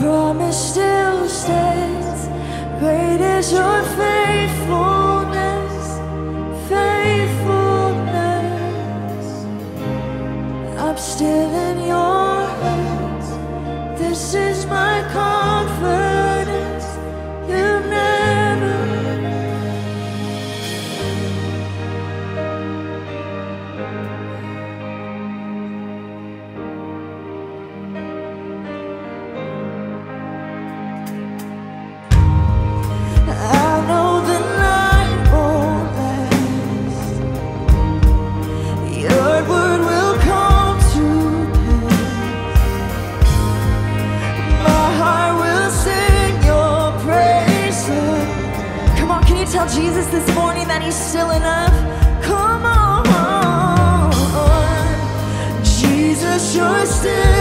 promise still stands. Great is your faith. still enough. Come on, Jesus, you're still.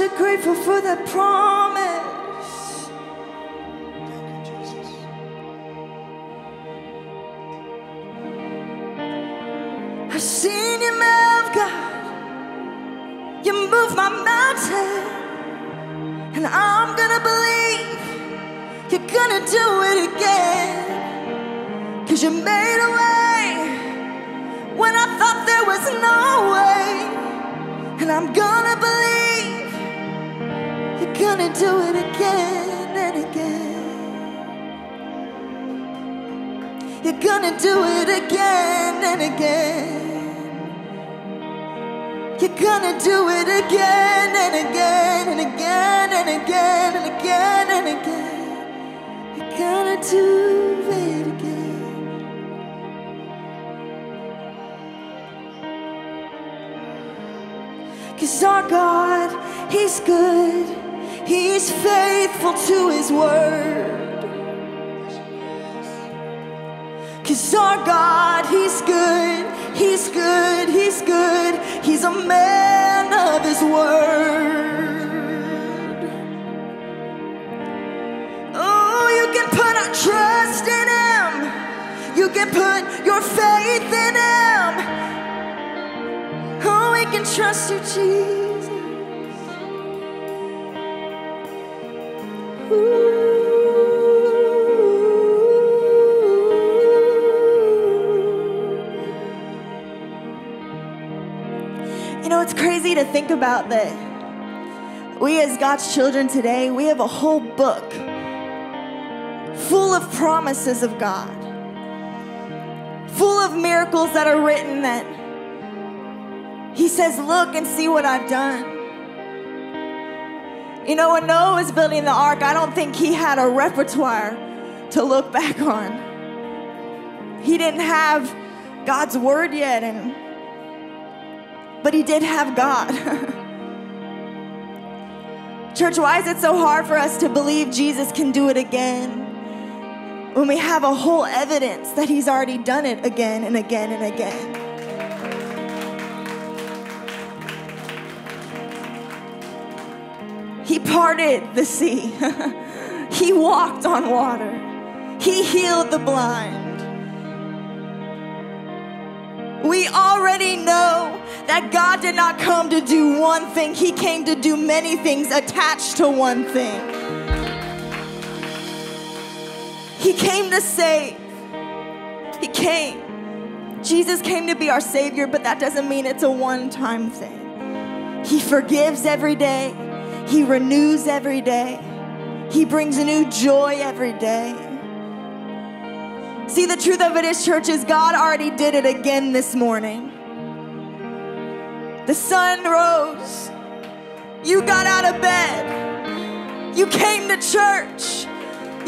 Aren't grateful for that promise? Again again. You're gonna do it again and again and again and again and again and again. You're gonna do it again. Cause our God, He's good. He's faithful to His word. Cause our God, He's good. He's good. He's good. He's a man of His word. Oh, you can put our trust in Him. You can put your faith in Him. Oh, we can trust you, Jesus. To think about that. We, as God's children today, we have a whole book full of promises of God, full of miracles that are written that He says, Look and see what I've done. You know, when Noah was building the ark, I don't think he had a repertoire to look back on. He didn't have God's word yet, and but he did have God. Church, why is it so hard for us to believe Jesus can do it again when we have a whole evidence that he's already done it again and again and again? He parted the sea. he walked on water. He healed the blind. We already know that God did not come to do one thing, He came to do many things attached to one thing. He came to save. He came. Jesus came to be our Savior, but that doesn't mean it's a one time thing. He forgives every day, He renews every day, He brings a new joy every day. See, the truth of it is, church, is God already did it again this morning. The sun rose. You got out of bed. You came to church.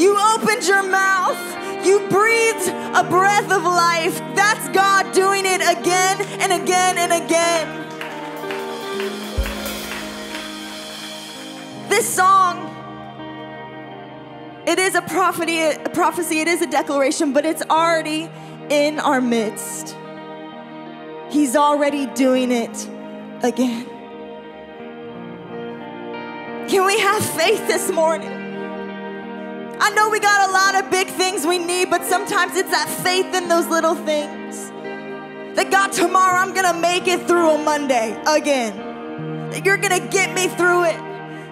You opened your mouth. You breathed a breath of life. That's God doing it again and again and again. This song it is a prophecy, a prophecy, it is a declaration, but it's already in our midst. He's already doing it again. Can we have faith this morning? I know we got a lot of big things we need, but sometimes it's that faith in those little things. That God, tomorrow I'm gonna make it through a Monday again. That you're gonna get me through it.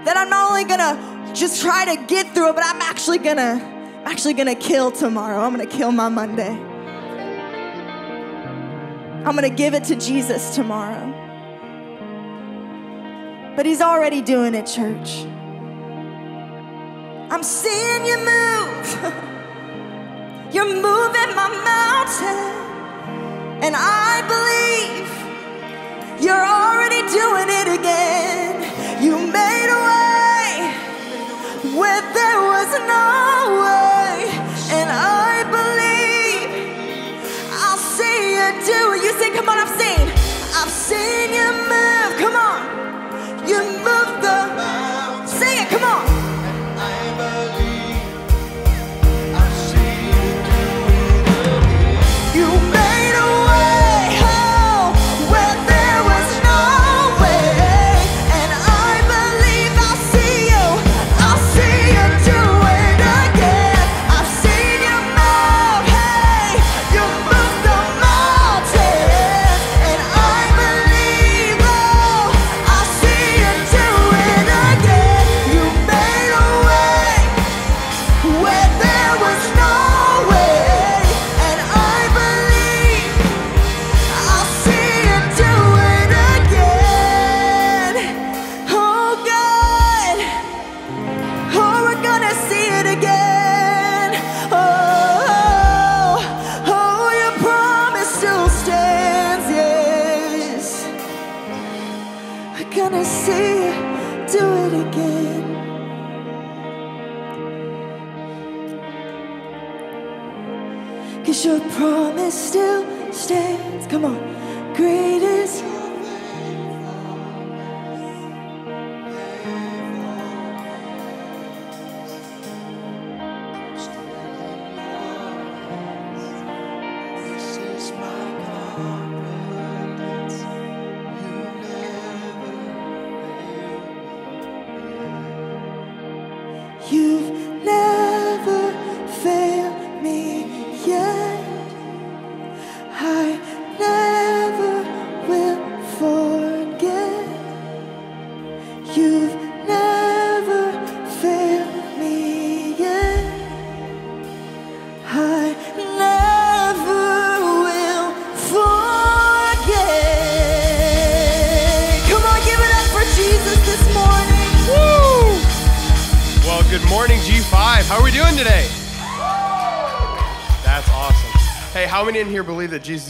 That I'm not only gonna just try to get through it, but I'm actually gonna, I'm actually gonna kill tomorrow. I'm gonna kill my Monday. I'm gonna give it to Jesus tomorrow. But He's already doing it, church. I'm seeing you move. You're moving my mountain. And I believe you're already doing it again. You made a way where there was no way. And I believe I'll see you do it. You say, come on, I've seen. I've seen you move. Come on. You move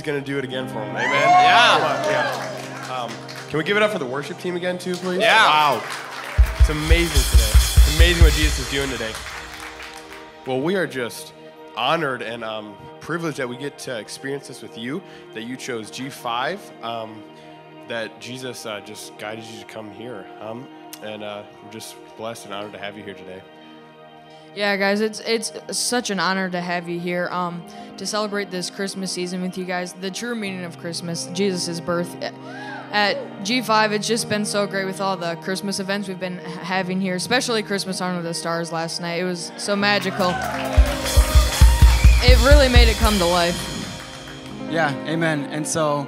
going to do it again for them? Amen? Yeah. Yeah. Um, can we give it up for the worship team again, too, please? Yeah. Wow. It's amazing today. It's amazing what Jesus is doing today. Well, we are just honored and um, privileged that we get to experience this with you, that you chose G5, um, that Jesus uh, just guided you to come here. Um, and uh, we're just blessed and honored to have you here today. Yeah, guys, it's it's such an honor to have you here. Um, to celebrate this Christmas season with you guys, the true meaning of Christmas, Jesus' birth. At G5, it's just been so great with all the Christmas events we've been having here, especially Christmas Under the Stars last night. It was so magical. It really made it come to life. Yeah, amen. And so,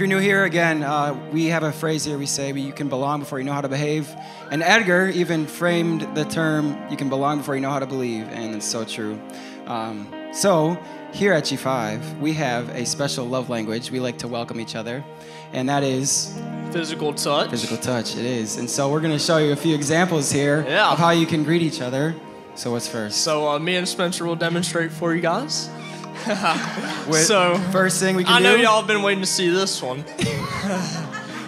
you're new here, again, uh, we have a phrase here we say, you can belong before you know how to behave. And Edgar even framed the term, you can belong before you know how to believe, and it's so true. Um, so, here at G5, we have a special love language. We like to welcome each other, and that is Physical touch. physical touch. It is. And so, we're going to show you a few examples here Yeah. of how you can greet each other. So, what's first? So uh, me and Spencer will demonstrate for you guys. With- so first thing we can I know do. y'all have been waiting to see this one.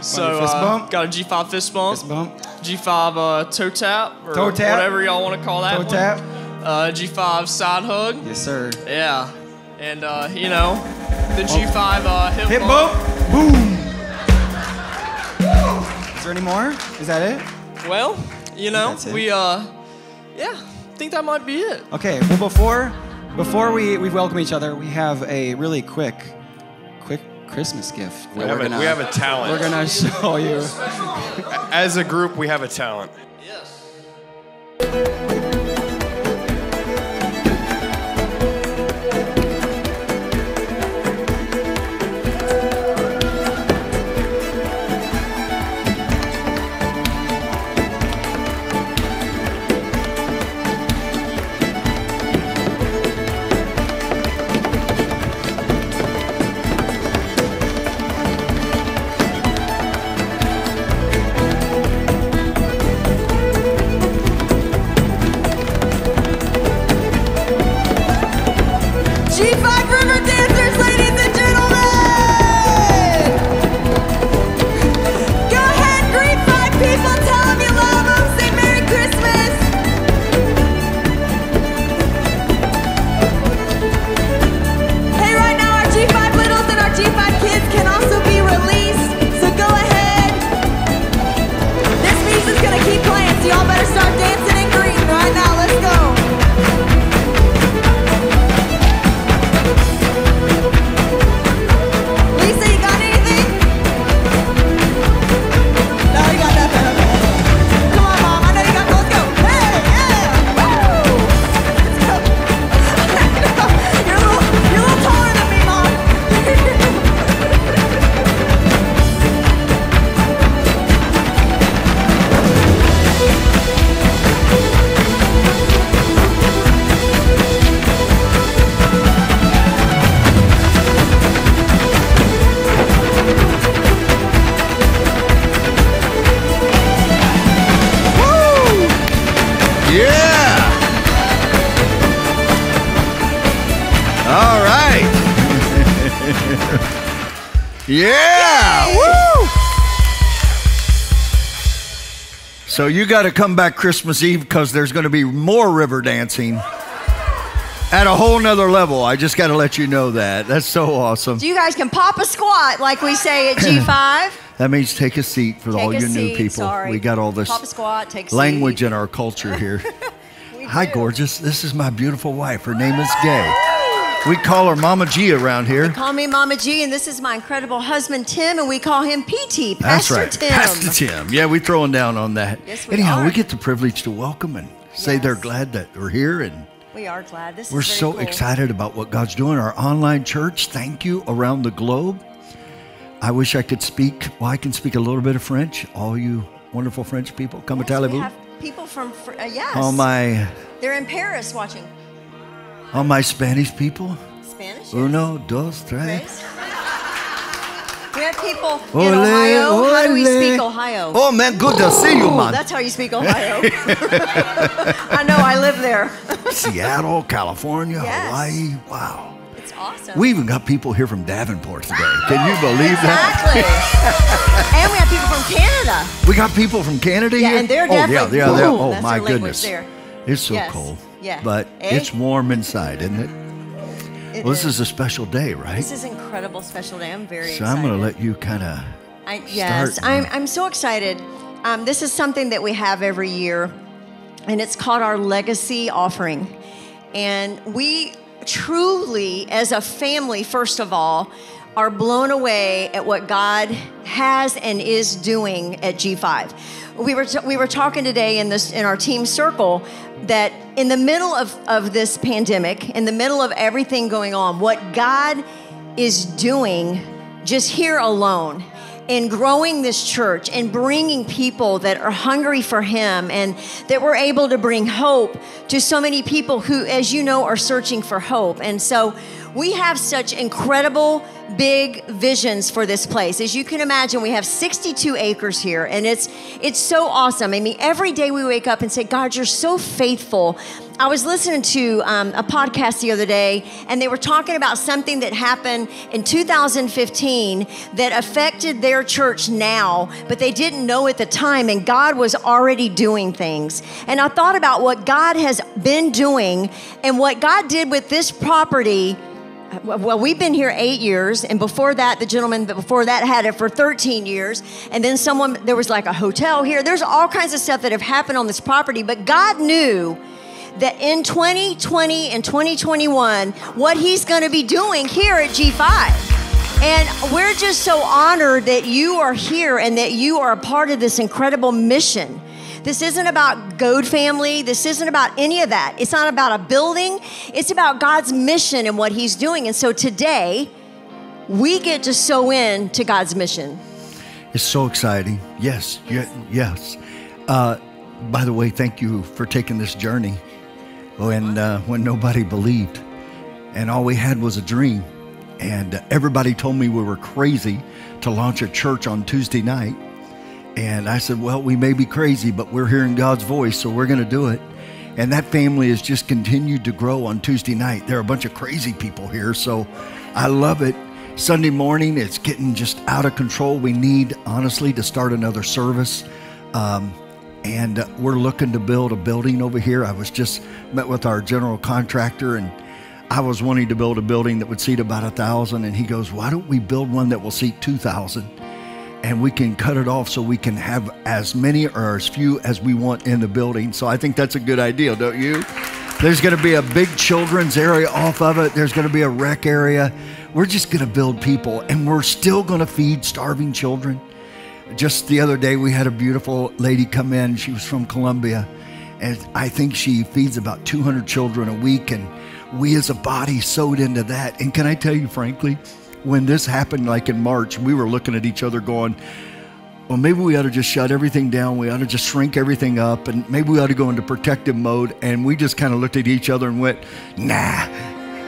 so fist uh, bump? got a G5 fist bump, Fist bump. G5 uh, toe tap, or Toe tap. whatever y'all want to call that. Toe one. tap. Uh, G5 side hug. Yes, sir. Yeah, and uh, you know the G5 uh, hip, Hip bump. bump. Boom. Is there any more? Is that it? Well, you know That's it. we uh, yeah, think that might be it. Okay. Well, before before we, we welcome each other, we have a really quick quick Christmas gift. We have, we're a, gonna- we have a talent. We're gonna show you. As a group, we have a talent. Yes. Yeah. Woo. So you got to come back Christmas Eve because there's going to be more river dancing at a whole nother level. I just got to let you know that. That's so awesome. You guys can pop a squat like we say at G5. That means take a seat for all Take a you new people. sorry. We got all this Pop a squat, take language seat. in our culture here. Hi, do. gorgeous. This is my beautiful wife. Her name is Gay. We call her Mama G around here. Call me Mama G, and this is my incredible husband Tim, and we call him PT, That's Pastor right. Tim. Pastor Tim. Yeah, we're throwing down on that. Yes, we Anyhow, are. we get the privilege to welcome and say they're glad that we're here and We are glad. This we're so cool. excited about what God's doing. Our online church, thank you around the globe. I wish I could speak. Well, I can speak a little bit of French. All you wonderful French people, come Yes, to Talibou. have people from uh, yes. All my, They're in Paris watching all my Spanish people. Spanish. Uno, dos, tres. We have people in Ole, Ohio. How do we speak Ohio? Oh man, good to see you, man. That's how you speak Ohio. I know. I live there. Seattle, California, Yes. Hawaii. Wow. It's awesome. We even got people here from Davenport today. Can you believe that? Exactly. and we have people from Canada. We got people from Canada Yeah, here. and they're oh, yeah, definitely- yeah, they're, oh my goodness. there. It's so Yes. cold. Yeah. But Eh? it's warm inside, isn't it? It Well, this is a special day, right? This is an incredible special day. I'm very so excited. I'm going to let you kind of. Yes, start. I'm, I'm so excited. Um, this is something that we have every year, and it's called our legacy offering. And we truly, as a family, first of all, are blown away at what God has and is doing at G5. We were, t- we were talking today in, this, in our team circle that in the middle of, of this pandemic, in the middle of everything going on, what God is doing just here alone in growing this church and bringing people that are hungry for Him and that we're able to bring hope to so many people who, as you know, are searching for hope. And so we have such incredible big visions for this place. As you can imagine, we have 62 acres here and it's it's so awesome. I mean, every day we wake up and say, God, you're so faithful. I was listening to um, a podcast the other day, and they were talking about something that happened in 2015 that affected their church now, but they didn't know at the time, and God was already doing things. And I thought about what God has been doing and what God did with this property well, we've been here eight years, and before that, the gentleman before that had it for 13 years, and then someone there was like a hotel here. There's all kinds of stuff that have happened on this property, but God knew that in 2020 and 2021, what He's going to be doing here at G5. And we're just so honored that you are here and that you are a part of this incredible mission. This isn't about Goad family. This isn't about any of that. It's not about a building. It's about God's mission and what He's doing. And so today, we get to sow in to God's mission. It's so exciting. Yes, ye- yes. Uh, by the way, thank you for taking this journey when uh, when nobody believed, and all we had was a dream, and everybody told me we were crazy to launch a church on Tuesday night, and I said, well, we may be crazy, but we're hearing God's voice, so we're going to do it. And that family has just continued to grow on Tuesday night. There are a bunch of crazy people here, so I love it. Sunday morning, it's getting just out of control. We need, honestly, to start another service. Um, and uh, we're looking to build a building over here. I was just met with our general contractor, and I was wanting to build a building that would seat about a thousand. And he goes, "Why don't we build one that will seat two thousand, and we can cut it off so we can have as many or as few as we want in the building?" So I think that's a good idea, don't you? There's going to be a big children's area off of it. There's going to be a rec area. We're just going to build people, and we're still going to feed starving children just the other day, we had a beautiful lady come in. She was from Colombia, and I think she feeds about 200 children a week. And we as a body sowed into that. And can I tell you, frankly, when this happened, like in March, we were looking at each other going, well, maybe we ought to just shut everything down. We ought to just shrink everything up, and maybe we ought to go into protective mode. And we just kind of looked at each other and went, nah,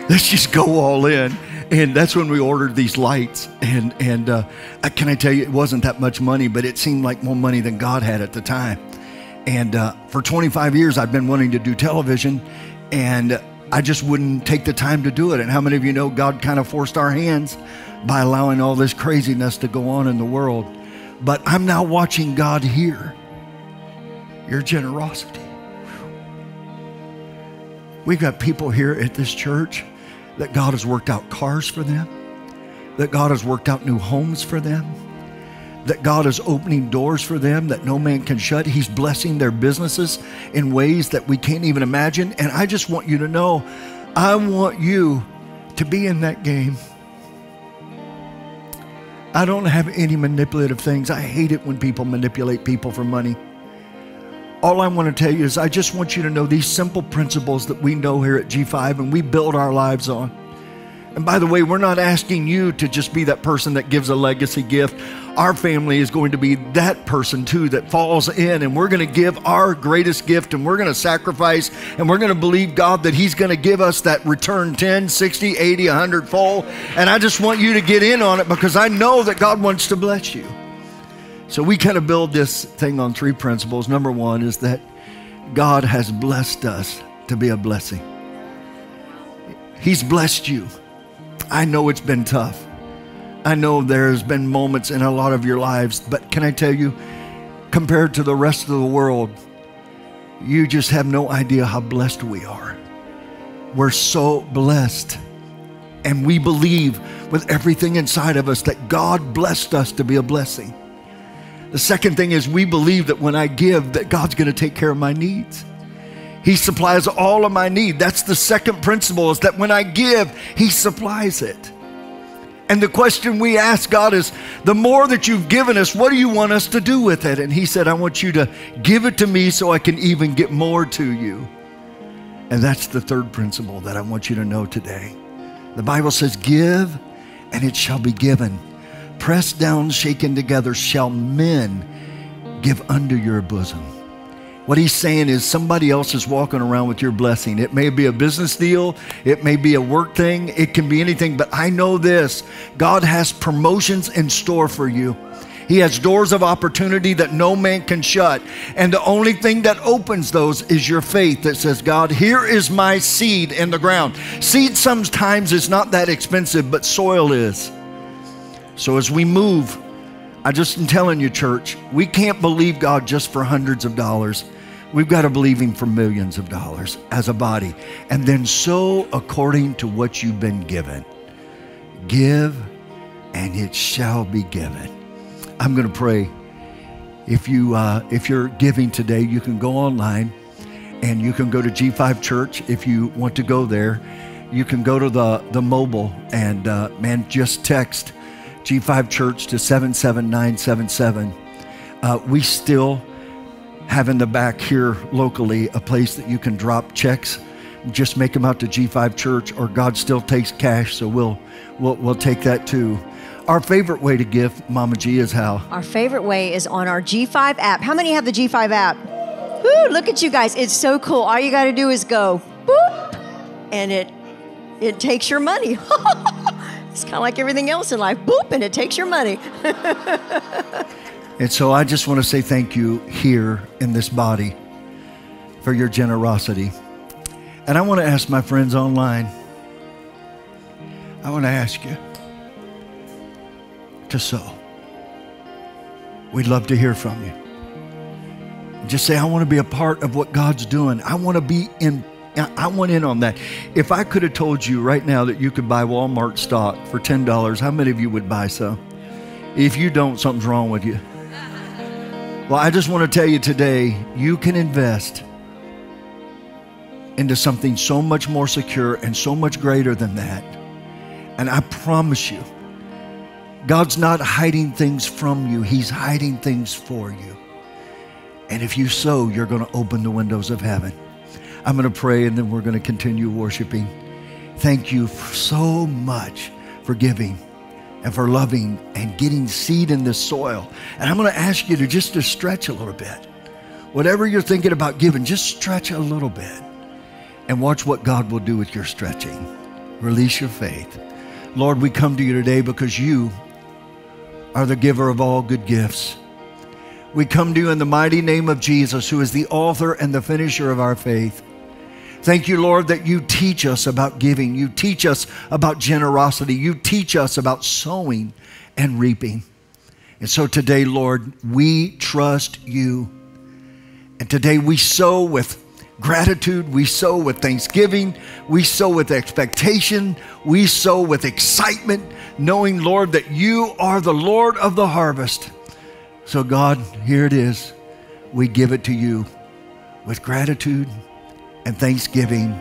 let's just go all in and that's when we ordered these lights. And and uh, can I tell you, it wasn't that much money, but it seemed like more money than God had at the time. And uh, for 25 years, I've been wanting to do television, and I just wouldn't take the time to do it. And how many of you know God kind of forced our hands by allowing all this craziness to go on in the world? But I'm now watching God here. Your generosity. We've got people here at this church that God has worked out cars for them, that God has worked out new homes for them, that God is opening doors for them that no man can shut. He's blessing their businesses in ways that we can't even imagine. And I just want you to know I want you to be in that game. I don't have any manipulative things. I hate it when people manipulate people for money. All I want to tell you is I just want you to know these simple principles that we know here at G5 and we build our lives on. And by the way, we're not asking you to just be that person that gives a legacy gift. Our family is going to be that person too that falls in, and we're going to give our greatest gift, and we're going to sacrifice, and we're going to believe God that He's going to give us that return 10, 60, 80, 100 fold. And I just want you to get in on it because I know that God wants to bless you. So we kind of build this thing on three principles. Number one is that God has blessed us to be a blessing. He's blessed you. I know it's been tough. I know there's been moments in a lot of your lives, but can I tell you, compared to the rest of the world, you just have no idea how blessed we are. We're so blessed. And we believe with everything inside of us that God blessed us to be a blessing. The second thing is we believe that when I give that God's going to take care of my needs. He supplies all of my need. That's the second principle is that when I give, he supplies it. And the question we ask God is the more that you've given us, what do you want us to do with it? And he said, I want you to give it to me so I can even get more to you. And that's the third principle that I want you to know today. The Bible says, Give and it shall be given pressed down, shaken together, shall men give under your bosom. What he's saying is somebody else is walking around with your blessing. It may be a business deal, it may be a work thing, it can be anything, but I know this God has promotions in store for you. He has doors of opportunity that no man can shut. And the only thing that opens those is your faith that says, God, here is my seed in the ground. Seed sometimes is not that expensive, but soil is. So as we move, I just am telling you, church, we can't believe God just for hundreds of dollars. We've got to believe Him for millions of dollars as a body. And then sow according to what you've been given. Give, and it shall be given. I'm going to pray. If you uh, if you're giving today, you can go online, and you can go to G5 Church if you want to go there. You can go to the the mobile and uh, man, just text G5 Church to 77977. Uh, we still have in the back here locally a place that you can drop checks. Just make them out to G5 Church, or God still takes cash, so we'll we'll, we'll take that too. Our favorite way to give, Mama G, is how? Our favorite way is on our G5 app. How many have the G5 app? Woo, look at you guys. It's so cool. All you got to do is go boop, and it it takes your money. It's kind of like everything else in life. Boop, and it takes your money. and so I just want to say thank you here in this body for your generosity. And I want to ask my friends online, I want to ask you to sow. We'd love to hear from you. Just say, I want to be a part of what God's doing. I want to be in, I want in on that. If I could have told you right now that you could buy Walmart stock for $10, how many of you would buy some? If you don't, something's wrong with you. Well, I just want to tell you today, you can invest into something so much more secure and so much greater than that. And I promise you, God's not hiding things from you, He's hiding things for you. And if you sow, you're going to open the windows of heaven. I'm going to pray and then we're going to continue worshiping. Thank you so much for giving and for loving and getting seed in this soil. And I'm going to ask you to just to stretch a little bit. Whatever you're thinking about giving, just stretch a little bit and watch what God will do with your stretching. Release your faith. Lord, we come to you today because you are the giver of all good gifts. We come to you in the mighty name of Jesus, who is the author and the finisher of our faith. Thank you, Lord, that you teach us about giving. You teach us about generosity. You teach us about sowing and reaping. And so today, Lord, we trust you. And today we sow with gratitude, we sow with thanksgiving, we sow with expectation, we sow with excitement, knowing, Lord, that you are the Lord of the harvest. So, God, here it is. We give it to you with gratitude and thanksgiving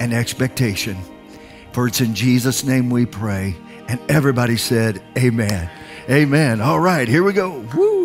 and expectation. For it's in Jesus' name we pray. And everybody said, Amen. Amen. All right, here we go. Woo.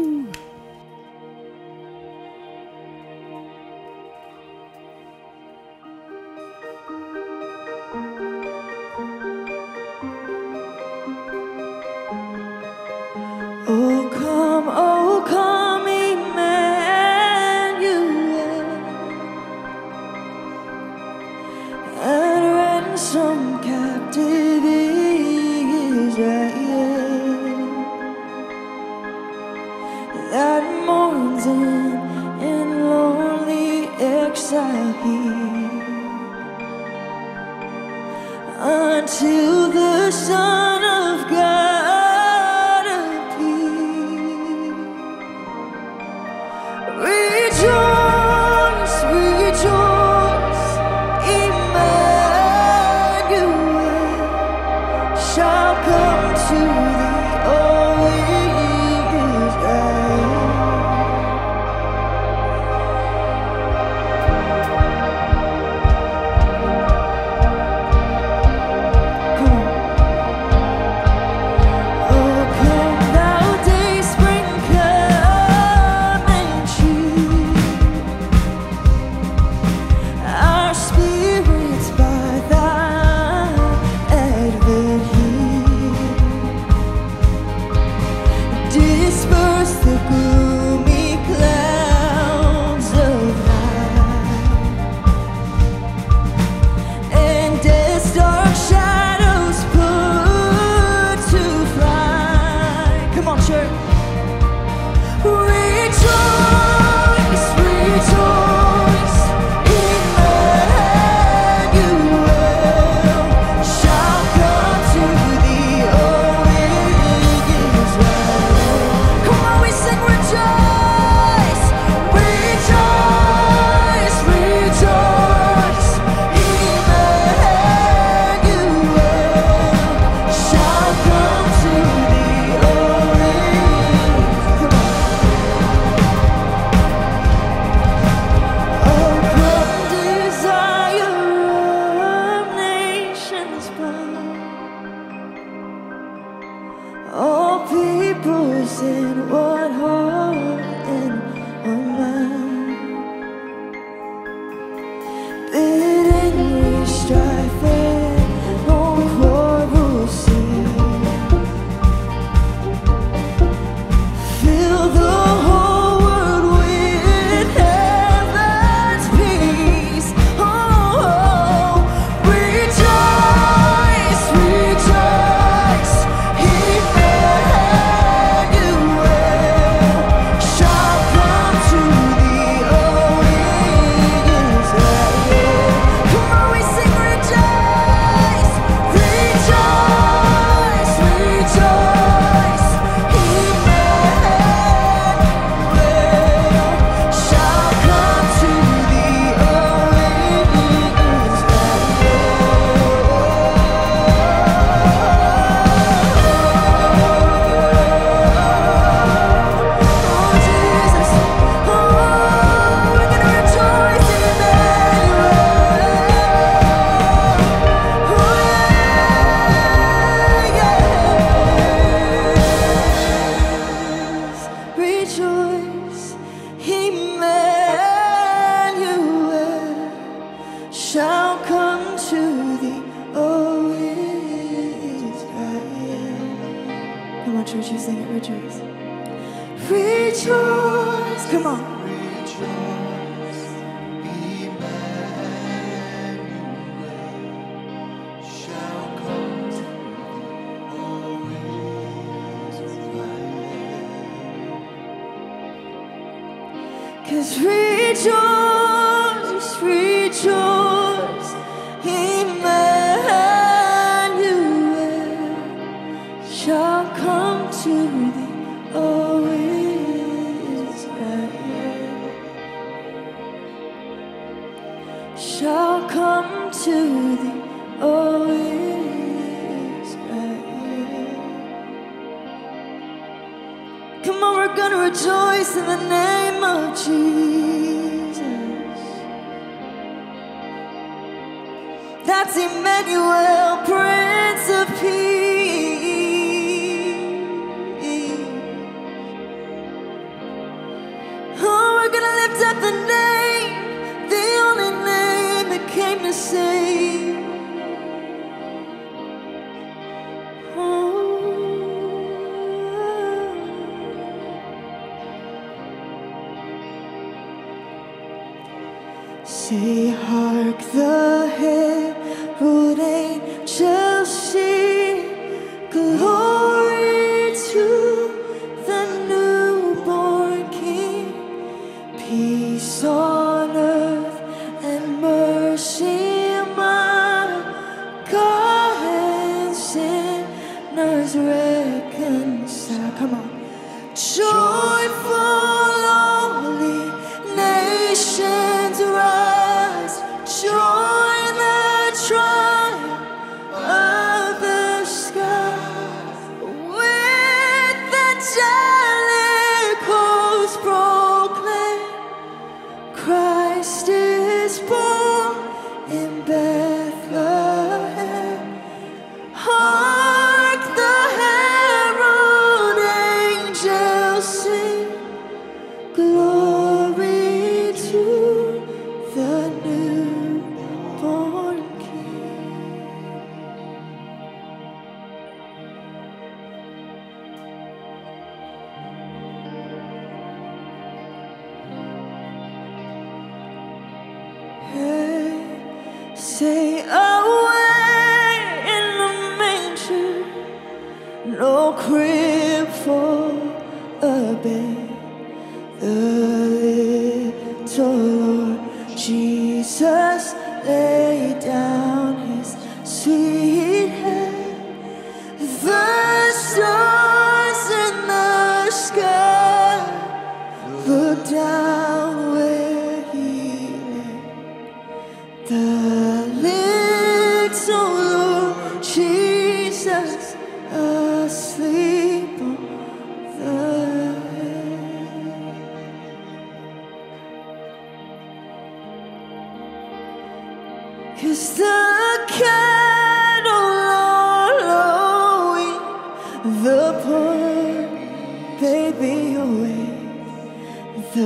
The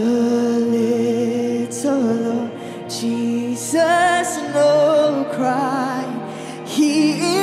little Lord Jesus no cry. He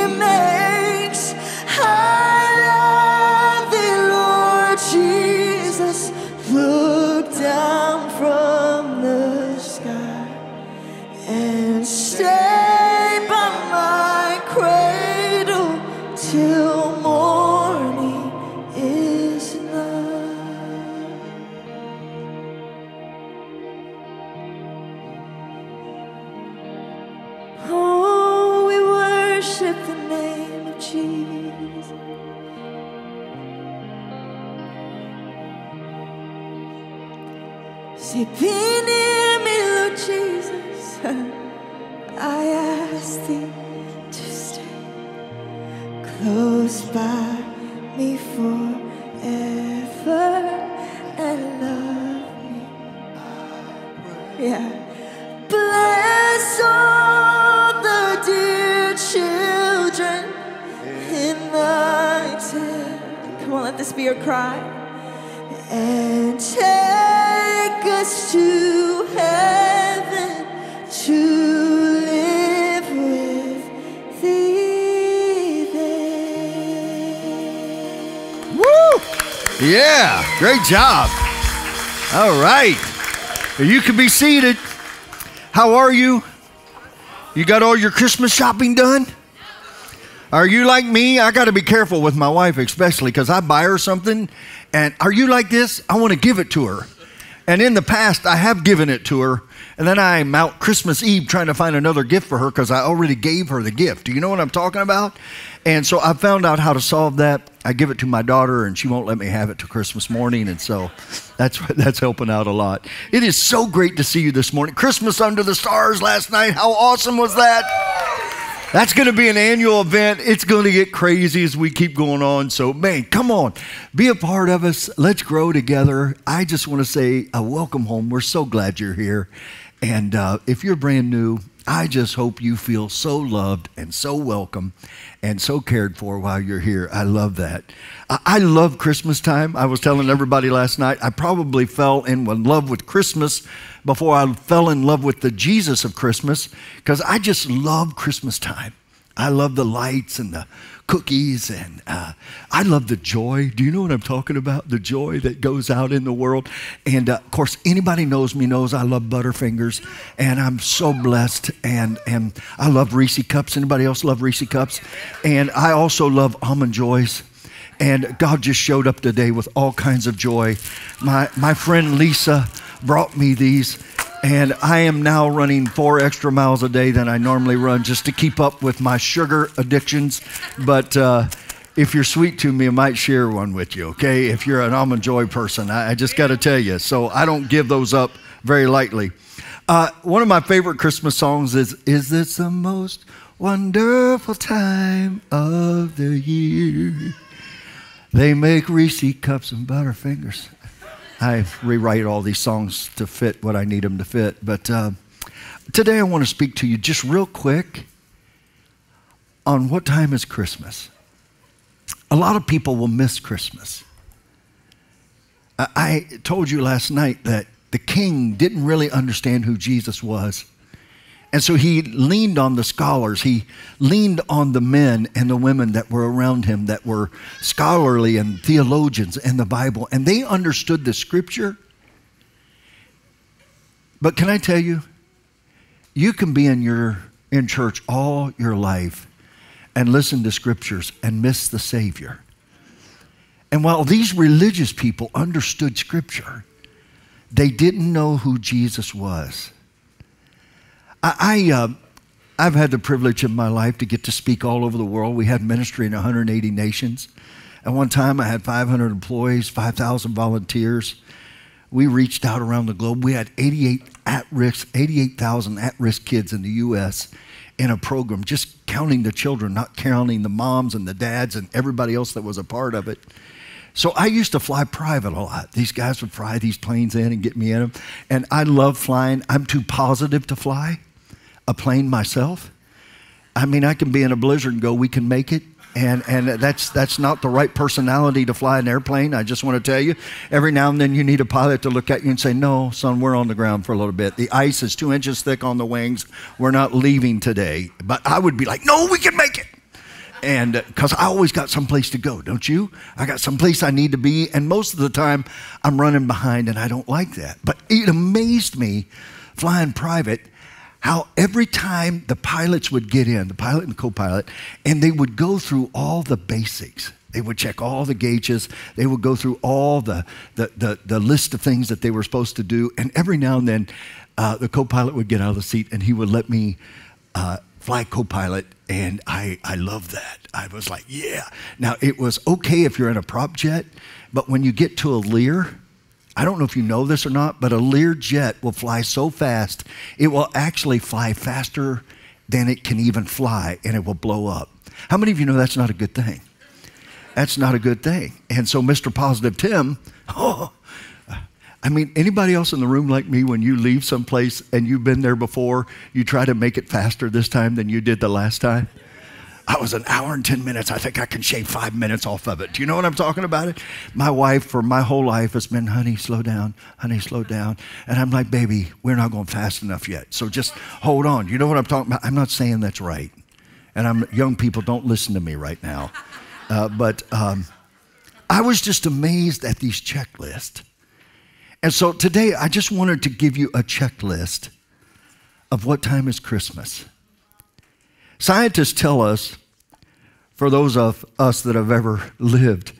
job. All right. You can be seated. How are you? You got all your Christmas shopping done? Are you like me? I got to be careful with my wife, especially because I buy her something, and are you like this? I want to give it to her. And in the past, I have given it to her, and then I'm out Christmas Eve trying to find another gift for her because I already gave her the gift. Do you know what I'm talking about? And so I found out how to solve that. I give it to my daughter, and she won't let me have it till Christmas morning, and so that's that's helping out a lot. It is so great to see you this morning. Christmas under the stars last night. How awesome was that? That's going to be an annual event. It's going to get crazy as we keep going on. So, man, come on, be a part of us. Let's grow together. I just want to say, uh, welcome home. We're so glad you're here. And uh, if you're brand new, I just hope you feel so loved and so welcome and so cared for while you're here. I love that. I, love Christmas time. I was telling everybody last night, I probably fell in love with Christmas before I fell in love with the Jesus of Christmas because I just love Christmas time. I love the lights and the cookies, and uh, I love the joy. Do you know what I'm talking about? The joy that goes out in the world. And uh, of course, anybody knows me knows I love Butterfingers, and I'm so blessed. And and I love Reese cups. Anybody else love Reese cups? And I also love almond joys. And God just showed up today with all kinds of joy. My my friend Lisa brought me these. And I am now running four extra miles a day than I normally run just to keep up with my sugar addictions. But uh, if you're sweet to me, I might share one with you, okay? If you're an almond joy person, I, I just got to tell you. So I don't give those up very lightly. Uh, one of my favorite Christmas songs is Is This the Most Wonderful Time of the Year? They make Reese cups and Butterfingers. I rewrite all these songs to fit what I need them to fit. But uh, today I want to speak to you just real quick on what time is Christmas. A lot of people will miss Christmas. I, I told you last night that the king didn't really understand who Jesus was. And so he leaned on the scholars. He leaned on the men and the women that were around him that were scholarly and theologians in the Bible. And they understood the scripture. But can I tell you, you can be in your in church all your life and listen to scriptures and miss the Savior. And while these religious people understood scripture, they didn't know who Jesus was. I, I uh, I've had the privilege in my life to get to speak all over the world. We had ministry in 180 nations. At one time, I had 500 employees, 5,000 volunteers. We reached out around the globe. We had 88 at-risk, 88,000 at-risk kids in the U.S. in a program, just counting the children, not counting the moms and the dads and everybody else that was a part of it. So I used to fly private a lot. These guys would fly these planes in and get me in them. And I love flying. I'm too positive to fly a plane myself. I mean, I can be in a blizzard and go, we can make it. And, and that's, that's not the right personality to fly an airplane. I just want to tell you. Every now and then you need a pilot to look at you and say, No, son, we're on the ground for a little bit. The ice is two inches thick on the wings. We're not leaving today. But I would be like, No, we can make it. And because uh, I always got someplace to go, don't you? I got someplace I need to be. And most of the time I'm running behind and I don't like that. But it amazed me flying private how every time the pilots would get in, the pilot and the co pilot, and they would go through all the basics. They would check all the gauges. They would go through all the, the, the, the list of things that they were supposed to do. And every now and then, uh, the co pilot would get out of the seat and he would let me uh, fly co pilot. And I, I love that. I was like, yeah. Now, it was okay if you're in a prop jet, but when you get to a Lear, I don't know if you know this or not, but a Lear jet will fly so fast, it will actually fly faster than it can even fly and it will blow up. How many of you know that's not a good thing? That's not a good thing. And so, Mr. Positive Tim, oh, I mean, anybody else in the room like me, when you leave someplace and you've been there before, you try to make it faster this time than you did the last time? I was an hour and 10 minutes. I think I can shave five minutes off of it. Do you know what I'm talking about? It? My wife, for my whole life, has been, honey, slow down, honey, slow down. And I'm like, baby, we're not going fast enough yet. So just hold on. You know what I'm talking about? I'm not saying that's right. And I'm young people, don't listen to me right now. Uh, but um, I was just amazed at these checklists. And so today I just wanted to give you a checklist of what time is Christmas. Scientists tell us, for those of us that have ever lived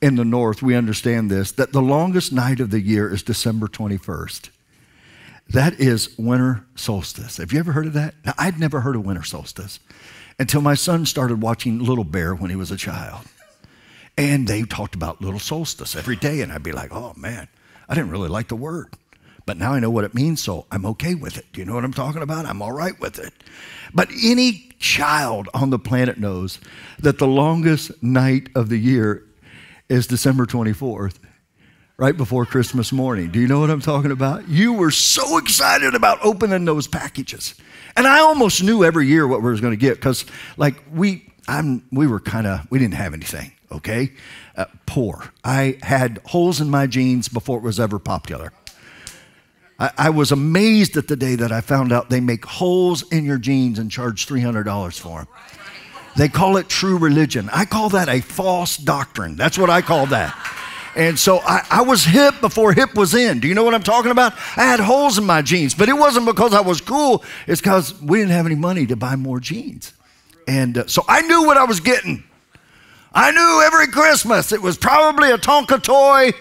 in the north, we understand this, that the longest night of the year is December 21st. That is winter solstice. Have you ever heard of that? Now, I'd never heard of winter solstice until my son started watching Little Bear when he was a child. And they talked about little solstice every day, and I'd be like, oh man, I didn't really like the word. But now I know what it means, so I'm okay with it. Do you know what I'm talking about? I'm all right with it. But any child on the planet knows that the longest night of the year is December 24th, right before Christmas morning. Do you know what I'm talking about? You were so excited about opening those packages. And I almost knew every year what we was going to get because, like, we, I'm, we were kind of, we didn't have anything, okay? Uh, poor. I had holes in my jeans before it was ever popular. I, I was amazed at the day that I found out they make holes in your jeans and charge $300 for them. They call it true religion. I call that a false doctrine. That's what I call that. And so I, I, was hip before hip was in. Do you know what I'm talking about? I had holes in my jeans, but it wasn't because I was cool. It's because we didn't have any money to buy more jeans. And uh, so I knew what I was getting. I knew every Christmas it was probably a Tonka toy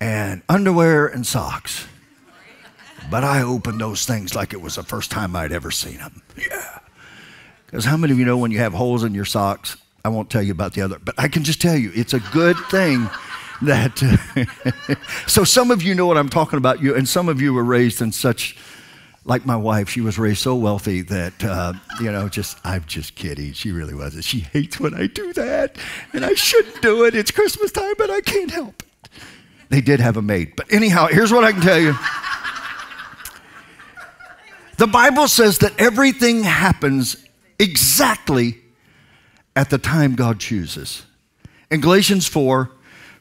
and underwear and socks. But I opened those things like it was the first time I'd ever seen them. Yeah. Because how many of you know when you have holes in your socks? I won't tell you about the other, but I can just tell you it's a good thing that. So some of you know what I'm talking about. You and some of you were raised in such, like my wife. She was raised so wealthy that uh, you know. Just I'm just kidding. She really wasn't. She hates when I do that, and I shouldn't do it. It's Christmas time, but I can't help it. They did have a maid, but anyhow, here's what I can tell you. The Bible says that everything happens exactly at the time God chooses. In Galatians 4,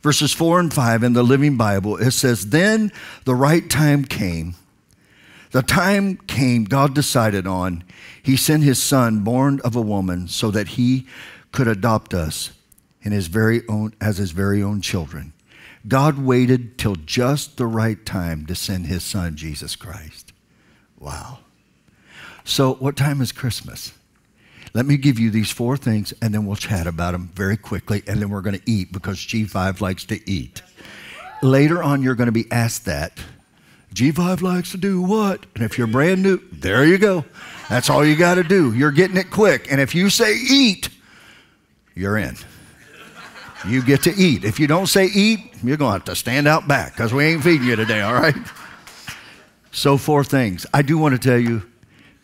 verses 4 and 5 in the Living Bible, it says, Then the right time came. The time came God decided on. He sent his son, born of a woman, so that he could adopt us in his very own, as his very own children. God waited till just the right time to send his son, Jesus Christ. Wow. So, what time is Christmas? Let me give you these four things and then we'll chat about them very quickly and then we're going to eat because G5 likes to eat. Later on, you're going to be asked that. G5 likes to do what? And if you're brand new, there you go. That's all you got to do. You're getting it quick. And if you say eat, you're in. You get to eat. If you don't say eat, you're going to have to stand out back because we ain't feeding you today, all right? So, four things. I do want to tell you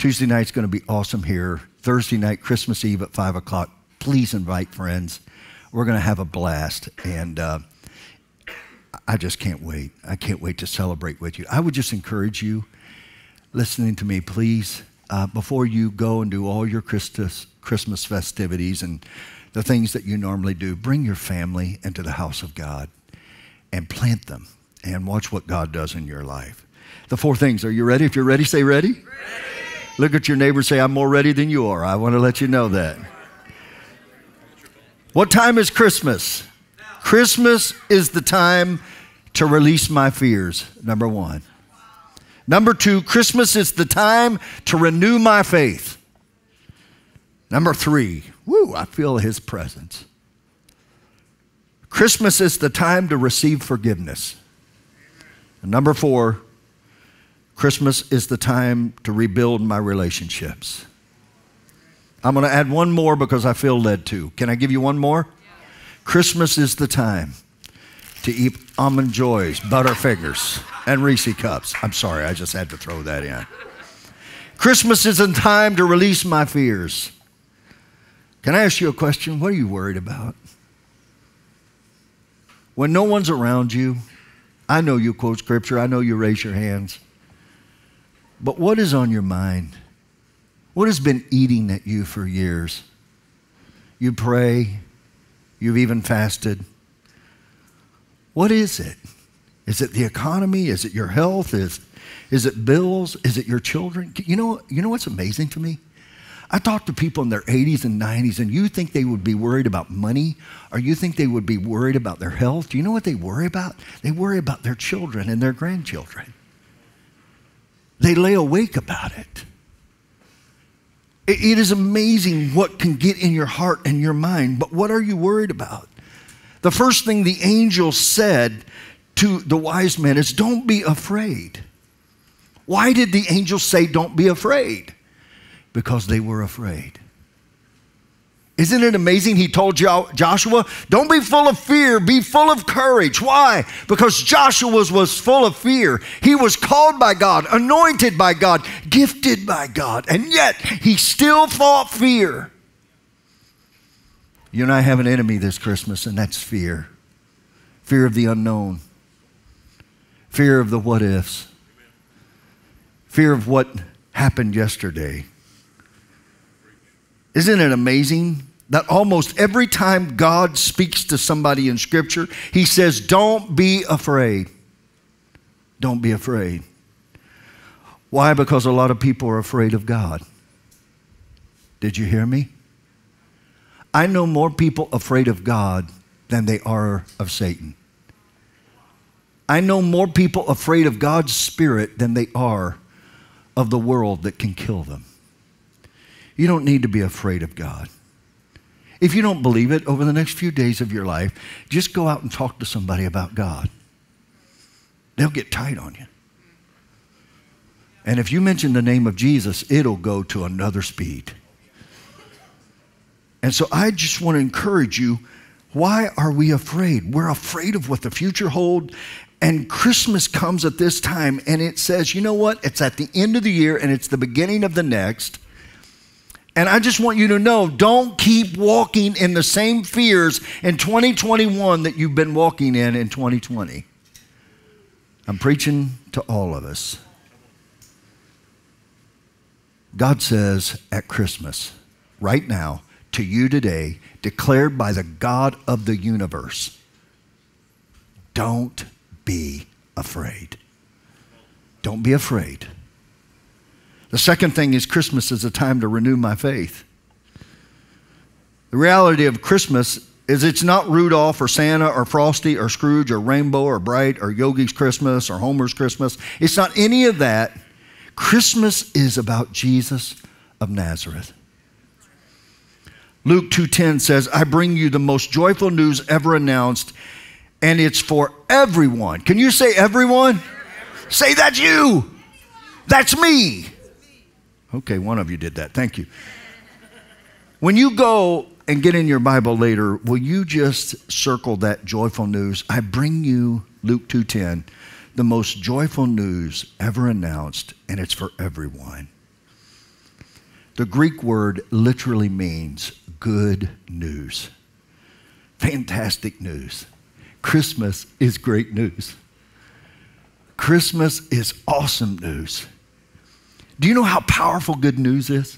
Tuesday night's going to be awesome here. Thursday night, Christmas Eve at 5 o'clock. Please invite friends. We're going to have a blast. And uh, I just can't wait. I can't wait to celebrate with you. I would just encourage you, listening to me, please, uh, before you go and do all your Christmas festivities and the things that you normally do, bring your family into the house of God and plant them and watch what God does in your life. The four things. Are you ready? If you're ready, say ready. ready. Look at your neighbor and say, I'm more ready than you are. I want to let you know that. What time is Christmas? Christmas is the time to release my fears, number one. Number two, Christmas is the time to renew my faith. Number three, woo, I feel his presence. Christmas is the time to receive forgiveness. And number four, Christmas is the time to rebuild my relationships. I'm going to add one more because I feel led to. Can I give you one more? Christmas is the time to eat almond joys, butterfingers, and Reese cups. I'm sorry, I just had to throw that in. Christmas is the time to release my fears. Can I ask you a question? What are you worried about? When no one's around you, I know you quote scripture, I know you raise your hands. But what is on your mind? What has been eating at you for years? You pray, you've even fasted. What is it? Is it the economy? Is it your health? Is, is it bills? Is it your children? You know, you know what's amazing to me? I talk to people in their 80s and 90s, and you think they would be worried about money, or you think they would be worried about their health. Do you know what they worry about? They worry about their children and their grandchildren. They lay awake about it. It is amazing what can get in your heart and your mind, but what are you worried about? The first thing the angel said to the wise men is, Don't be afraid. Why did the angel say, Don't be afraid? Because they were afraid. Isn't it amazing? He told Joshua, Don't be full of fear, be full of courage. Why? Because Joshua was full of fear. He was called by God, anointed by God, gifted by God, and yet he still fought fear. You and I have an enemy this Christmas, and that's fear fear of the unknown, fear of the what ifs, fear of what happened yesterday. Isn't it amazing that almost every time God speaks to somebody in Scripture, He says, Don't be afraid. Don't be afraid. Why? Because a lot of people are afraid of God. Did you hear me? I know more people afraid of God than they are of Satan. I know more people afraid of God's Spirit than they are of the world that can kill them. You don't need to be afraid of God. If you don't believe it, over the next few days of your life, just go out and talk to somebody about God. They'll get tight on you. And if you mention the name of Jesus, it'll go to another speed. And so I just want to encourage you why are we afraid? We're afraid of what the future holds. And Christmas comes at this time and it says, you know what? It's at the end of the year and it's the beginning of the next. And I just want you to know don't keep walking in the same fears in 2021 that you've been walking in in 2020. I'm preaching to all of us. God says at Christmas, right now, to you today, declared by the God of the universe, don't be afraid. Don't be afraid. The second thing is Christmas is a time to renew my faith. The reality of Christmas is it's not Rudolph or Santa or Frosty or Scrooge or Rainbow or Bright or Yogi's Christmas or Homer's Christmas. It's not any of that. Christmas is about Jesus of Nazareth. Luke 2:10 says, "I bring you the most joyful news ever announced, and it's for everyone." Can you say everyone? Say that's you. That's me. Okay, one of you did that. Thank you. When you go and get in your Bible later, will you just circle that joyful news? I bring you Luke 2:10, the most joyful news ever announced, and it's for everyone. The Greek word literally means good news. Fantastic news. Christmas is great news. Christmas is awesome news. Do you know how powerful good news is?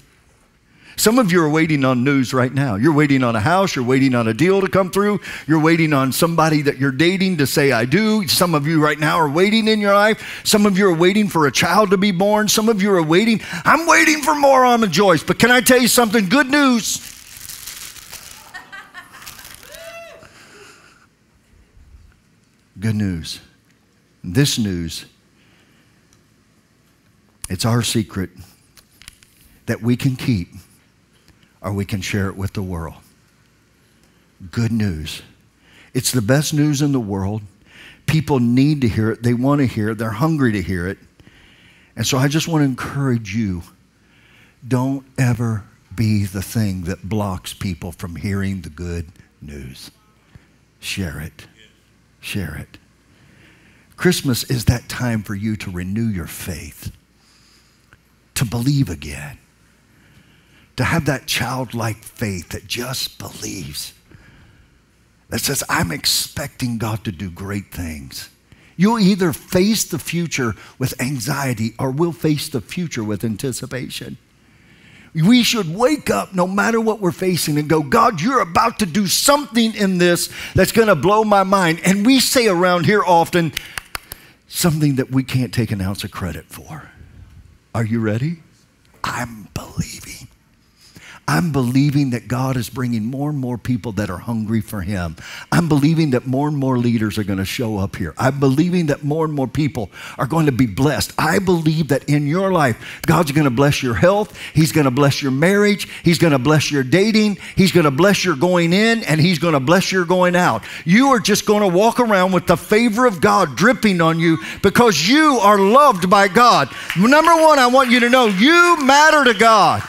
Some of you are waiting on news right now. You're waiting on a house, you're waiting on a deal to come through, you're waiting on somebody that you're dating to say, I do. Some of you right now are waiting in your life. Some of you are waiting for a child to be born. Some of you are waiting. I'm waiting for more almond joys. But can I tell you something? Good news. Good news. This news it's our secret that we can keep or we can share it with the world. Good news. It's the best news in the world. People need to hear it. They want to hear it. They're hungry to hear it. And so I just want to encourage you don't ever be the thing that blocks people from hearing the good news. Share it. Share it. Christmas is that time for you to renew your faith to believe again, to have that childlike faith that just believes, that says, I'm expecting God to do great things. You'll either face the future with anxiety or we'll face the future with anticipation. We should wake up no matter what we're facing and go, God, you're about to do something in this that's going to blow my mind. And we say around here often something that we can't take an ounce of credit for. Are you ready? I'm believing. I'm believing that God is bringing more and more people that are hungry for Him. I'm believing that more and more leaders are going to show up here. I'm believing that more and more people are going to be blessed. I believe that in your life, God's going to bless your health. He's going to bless your marriage. He's going to bless your dating. He's going to bless your going in and He's going to bless your going out. You are just going to walk around with the favor of God dripping on you because you are loved by God. Number one, I want you to know you matter to God.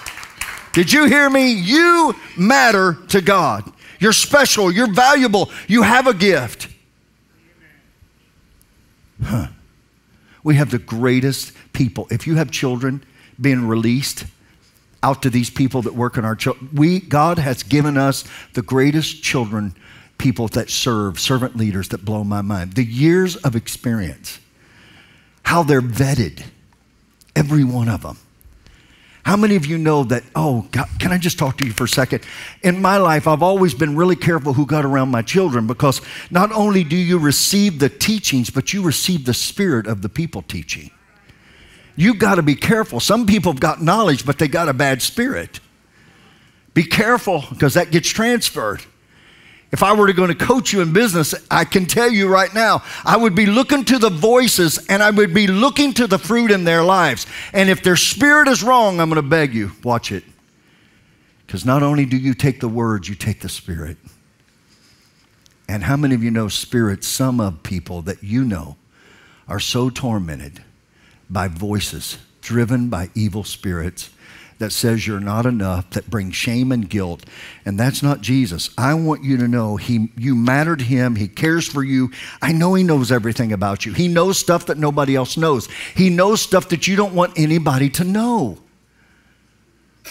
Did you hear me? You matter to God. You're special. You're valuable. You have a gift. Huh. We have the greatest people. If you have children being released out to these people that work in our children, we God has given us the greatest children people that serve, servant leaders that blow my mind. The years of experience, how they're vetted, every one of them. How many of you know that? Oh, God, can I just talk to you for a second? In my life, I've always been really careful who got around my children because not only do you receive the teachings, but you receive the spirit of the people teaching. You've got to be careful. Some people have got knowledge, but they got a bad spirit. Be careful because that gets transferred. If I were to go to coach you in business, I can tell you right now, I would be looking to the voices and I would be looking to the fruit in their lives. And if their spirit is wrong, I'm going to beg you, watch it. Because not only do you take the words, you take the spirit. And how many of you know spirits, some of people that you know, are so tormented by voices driven by evil spirits that says you're not enough, that brings shame and guilt. And that's not Jesus. I want you to know he, you matter to him. He cares for you. I know he knows everything about you. He knows stuff that nobody else knows. He knows stuff that you don't want anybody to know.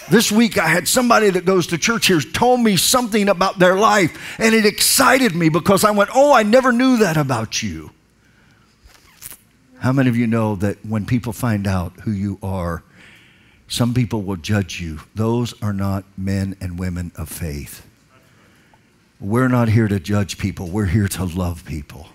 This week, I had somebody that goes to church here told me something about their life, and it excited me because I went, Oh, I never knew that about you. How many of you know that when people find out who you are, some people will judge you. Those are not men and women of faith. We're not here to judge people, we're here to love people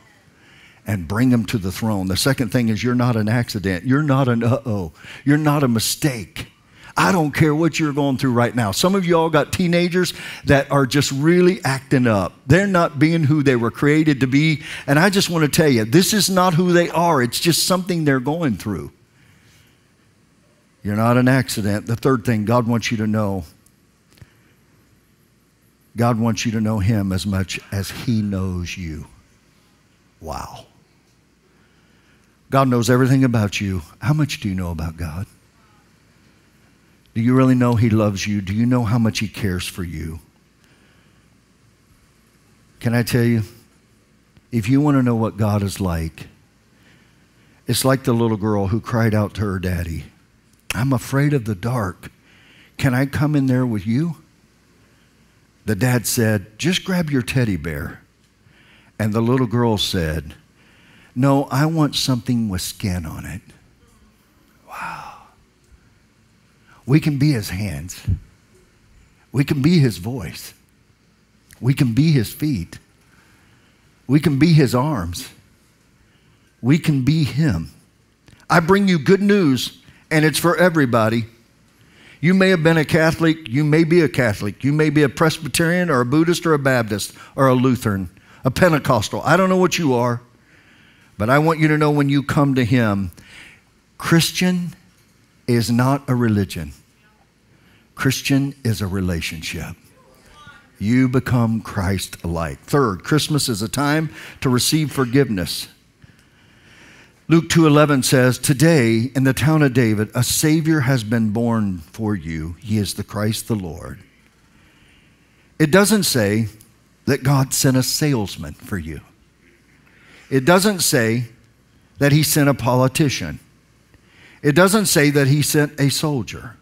and bring them to the throne. The second thing is you're not an accident, you're not an uh oh, you're not a mistake. I don't care what you're going through right now. Some of you all got teenagers that are just really acting up. They're not being who they were created to be. And I just want to tell you, this is not who they are. It's just something they're going through. You're not an accident. The third thing God wants you to know God wants you to know Him as much as He knows you. Wow. God knows everything about you. How much do you know about God? Do you really know He loves you? Do you know how much He cares for you? Can I tell you? If you want to know what God is like, it's like the little girl who cried out to her daddy. I'm afraid of the dark. Can I come in there with you? The dad said, Just grab your teddy bear. And the little girl said, No, I want something with skin on it. Wow. We can be his hands, we can be his voice, we can be his feet, we can be his arms, we can be him. I bring you good news and it's for everybody. You may have been a Catholic, you may be a Catholic, you may be a Presbyterian or a Buddhist or a Baptist or a Lutheran, a Pentecostal. I don't know what you are, but I want you to know when you come to Him, Christian is not a religion, Christian is a relationship. You become Christ like. Third, Christmas is a time to receive forgiveness. Luke 2:11 says, "Today in the town of David a savior has been born for you. He is the Christ the Lord." It doesn't say that God sent a salesman for you. It doesn't say that he sent a politician. It doesn't say that he sent a soldier.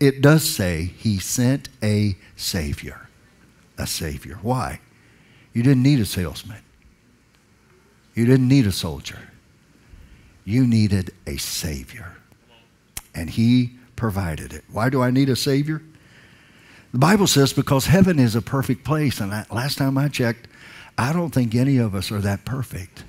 It does say he sent a savior. A savior. Why? You didn't need a salesman. You didn't need a soldier. You needed a Savior. And He provided it. Why do I need a Savior? The Bible says because heaven is a perfect place. And I, last time I checked, I don't think any of us are that perfect.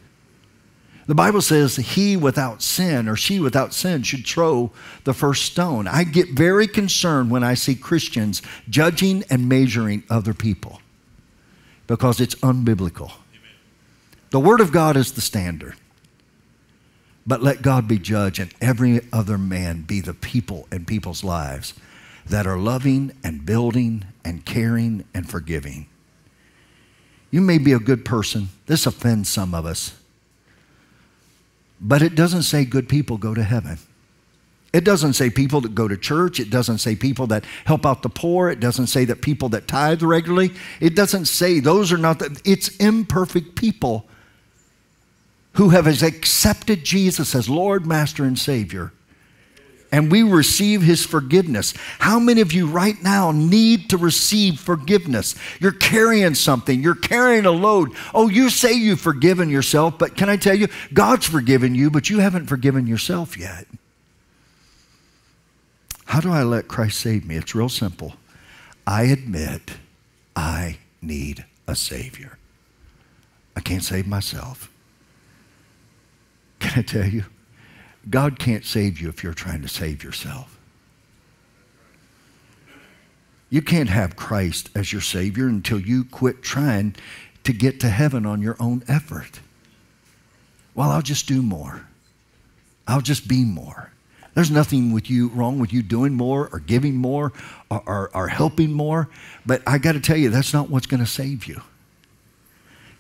The Bible says he without sin or she without sin should throw the first stone. I get very concerned when I see Christians judging and measuring other people because it's unbiblical. The Word of God is the standard. But let God be judge and every other man be the people in people's lives that are loving and building and caring and forgiving. You may be a good person. This offends some of us. But it doesn't say good people go to heaven. It doesn't say people that go to church. It doesn't say people that help out the poor. It doesn't say that people that tithe regularly. It doesn't say those are not the, it's imperfect people who have accepted Jesus as Lord, Master, and Savior and we receive his forgiveness. How many of you right now need to receive forgiveness? You're carrying something, you're carrying a load. Oh, you say you've forgiven yourself, but can I tell you, God's forgiven you, but you haven't forgiven yourself yet. How do I let Christ save me? It's real simple. I admit I need a Savior. I can't save myself. Can I tell you? God can't save you if you're trying to save yourself. You can't have Christ as your Savior until you quit trying to get to heaven on your own effort. Well, I'll just do more. I'll just be more. There's nothing with you wrong with you doing more or giving more or, or, or helping more, but I got to tell you, that's not what's going to save you.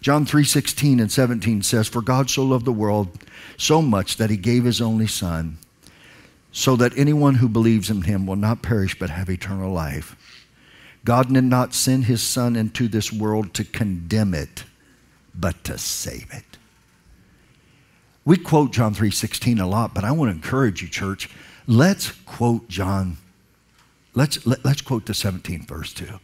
John 3:16 and 17 says, "For God so loved the world so much that he gave his only son, so that anyone who believes in him will not perish but have eternal life." God did not send his son into this world to condemn it, but to save it. We quote John 3:16 a lot, but I want to encourage you church, let's quote John let's let, us let us quote the 17th verse too.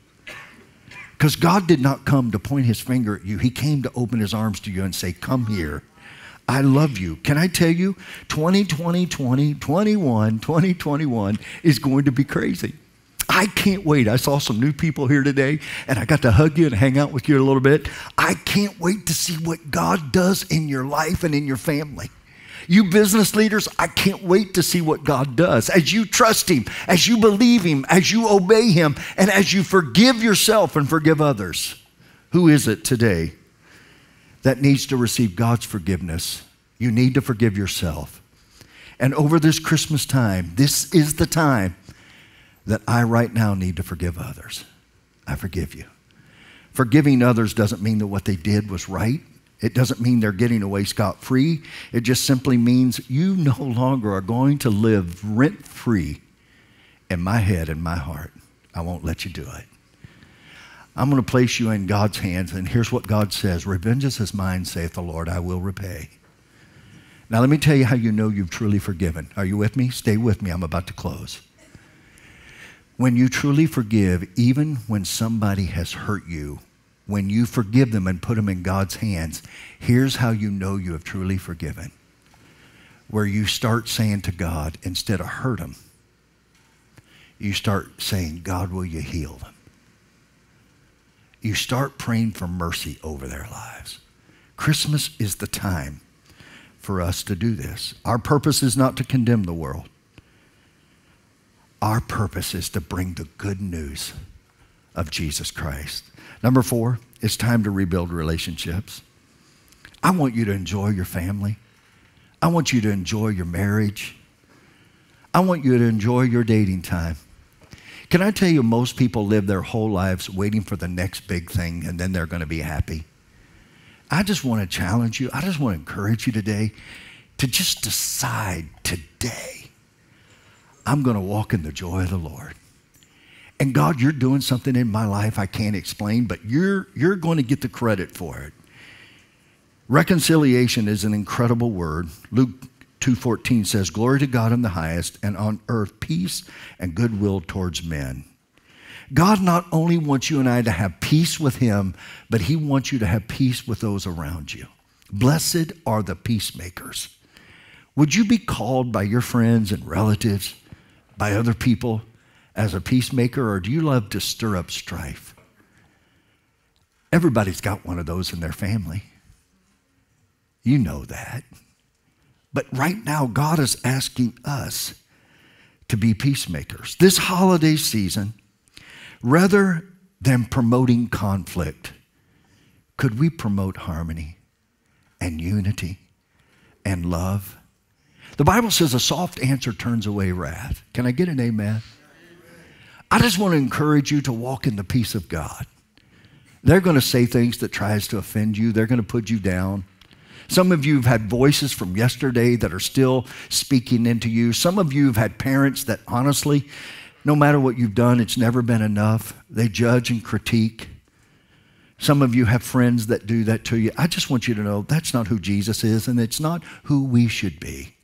Because God did not come to point his finger at you. He came to open his arms to you and say, Come here. I love you. Can I tell you, 2020, 2021, 2021 is going to be crazy. I can't wait. I saw some new people here today, and I got to hug you and hang out with you a little bit. I can't wait to see what God does in your life and in your family. You business leaders, I can't wait to see what God does as you trust Him, as you believe Him, as you obey Him, and as you forgive yourself and forgive others. Who is it today that needs to receive God's forgiveness? You need to forgive yourself. And over this Christmas time, this is the time that I right now need to forgive others. I forgive you. Forgiving others doesn't mean that what they did was right. It doesn't mean they're getting away scot free. It just simply means you no longer are going to live rent free in my head and my heart. I won't let you do it. I'm going to place you in God's hands, and here's what God says Revengeance is mine, saith the Lord, I will repay. Now, let me tell you how you know you've truly forgiven. Are you with me? Stay with me. I'm about to close. When you truly forgive, even when somebody has hurt you, when you forgive them and put them in God's hands, here's how you know you have truly forgiven. Where you start saying to God, instead of hurt them, you start saying, God, will you heal them? You start praying for mercy over their lives. Christmas is the time for us to do this. Our purpose is not to condemn the world. Our purpose is to bring the good news of Jesus Christ. Number four, it's time to rebuild relationships. I want you to enjoy your family. I want you to enjoy your marriage. I want you to enjoy your dating time. Can I tell you, most people live their whole lives waiting for the next big thing and then they're going to be happy. I just want to challenge you. I just want to encourage you today to just decide today, I'm going to walk in the joy of the Lord. And God, you're doing something in my life I can't explain, but you're, you're going to get the credit for it. Reconciliation is an incredible word. Luke 2:14 says, "Glory to God in the highest, and on earth peace and goodwill towards men." God not only wants you and I to have peace with him, but he wants you to have peace with those around you. Blessed are the peacemakers. Would you be called by your friends and relatives, by other people as a peacemaker, or do you love to stir up strife? Everybody's got one of those in their family. You know that. But right now, God is asking us to be peacemakers. This holiday season, rather than promoting conflict, could we promote harmony and unity and love? The Bible says a soft answer turns away wrath. Can I get an amen? I just want to encourage you to walk in the peace of God. They're going to say things that tries to offend you. They're going to put you down. Some of you have had voices from yesterday that are still speaking into you. Some of you have had parents that honestly, no matter what you've done, it's never been enough. They judge and critique. Some of you have friends that do that to you. I just want you to know that's not who Jesus is, and it's not who we should be.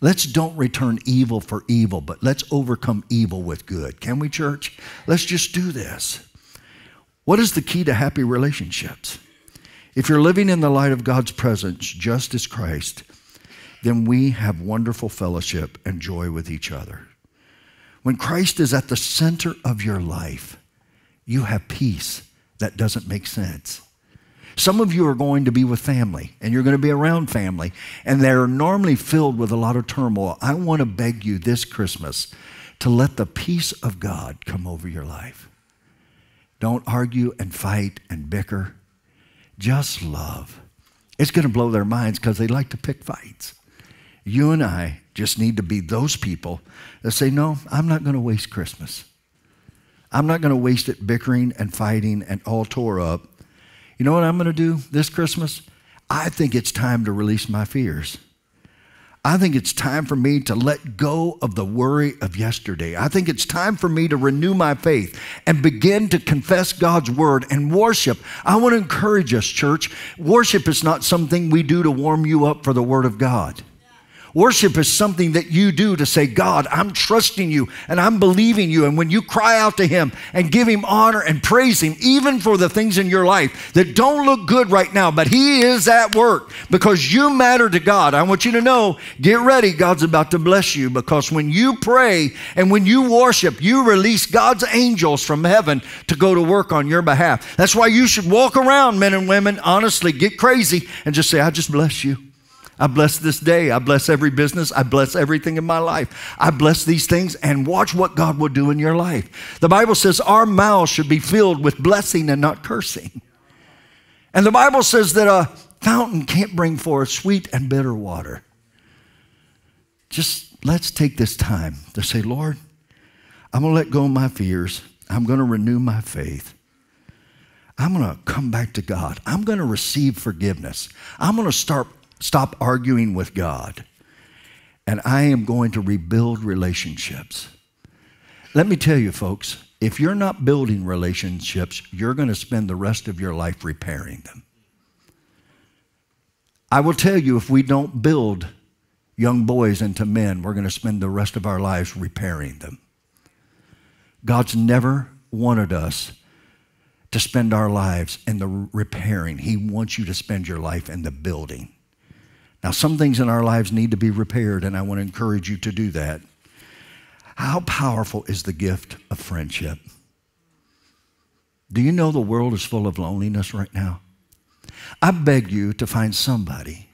Let's don't return evil for evil, but let's overcome evil with good. Can we, church? Let's just do this. What is the key to happy relationships? If you're living in the light of God's presence, just as Christ, then we have wonderful fellowship and joy with each other. When Christ is at the center of your life, you have peace that doesn't make sense. Some of you are going to be with family and you're going to be around family, and they're normally filled with a lot of turmoil. I want to beg you this Christmas to let the peace of God come over your life. Don't argue and fight and bicker. Just love. It's going to blow their minds because they like to pick fights. You and I just need to be those people that say, No, I'm not going to waste Christmas. I'm not going to waste it bickering and fighting and all tore up. You know what I'm going to do this Christmas? I think it's time to release my fears. I think it's time for me to let go of the worry of yesterday. I think it's time for me to renew my faith and begin to confess God's word and worship. I want to encourage us, church. Worship is not something we do to warm you up for the word of God. Worship is something that you do to say, God, I'm trusting you and I'm believing you. And when you cry out to Him and give Him honor and praise Him, even for the things in your life that don't look good right now, but He is at work because you matter to God. I want you to know, get ready. God's about to bless you because when you pray and when you worship, you release God's angels from heaven to go to work on your behalf. That's why you should walk around, men and women, honestly, get crazy and just say, I just bless you. I bless this day. I bless every business. I bless everything in my life. I bless these things and watch what God will do in your life. The Bible says our mouths should be filled with blessing and not cursing. And the Bible says that a fountain can't bring forth sweet and bitter water. Just let's take this time to say, Lord, I'm going to let go of my fears. I'm going to renew my faith. I'm going to come back to God. I'm going to receive forgiveness. I'm going to start Stop arguing with God. And I am going to rebuild relationships. Let me tell you, folks, if you're not building relationships, you're going to spend the rest of your life repairing them. I will tell you, if we don't build young boys into men, we're going to spend the rest of our lives repairing them. God's never wanted us to spend our lives in the repairing, He wants you to spend your life in the building. Now, some things in our lives need to be repaired, and I want to encourage you to do that. How powerful is the gift of friendship? Do you know the world is full of loneliness right now? I beg you to find somebody.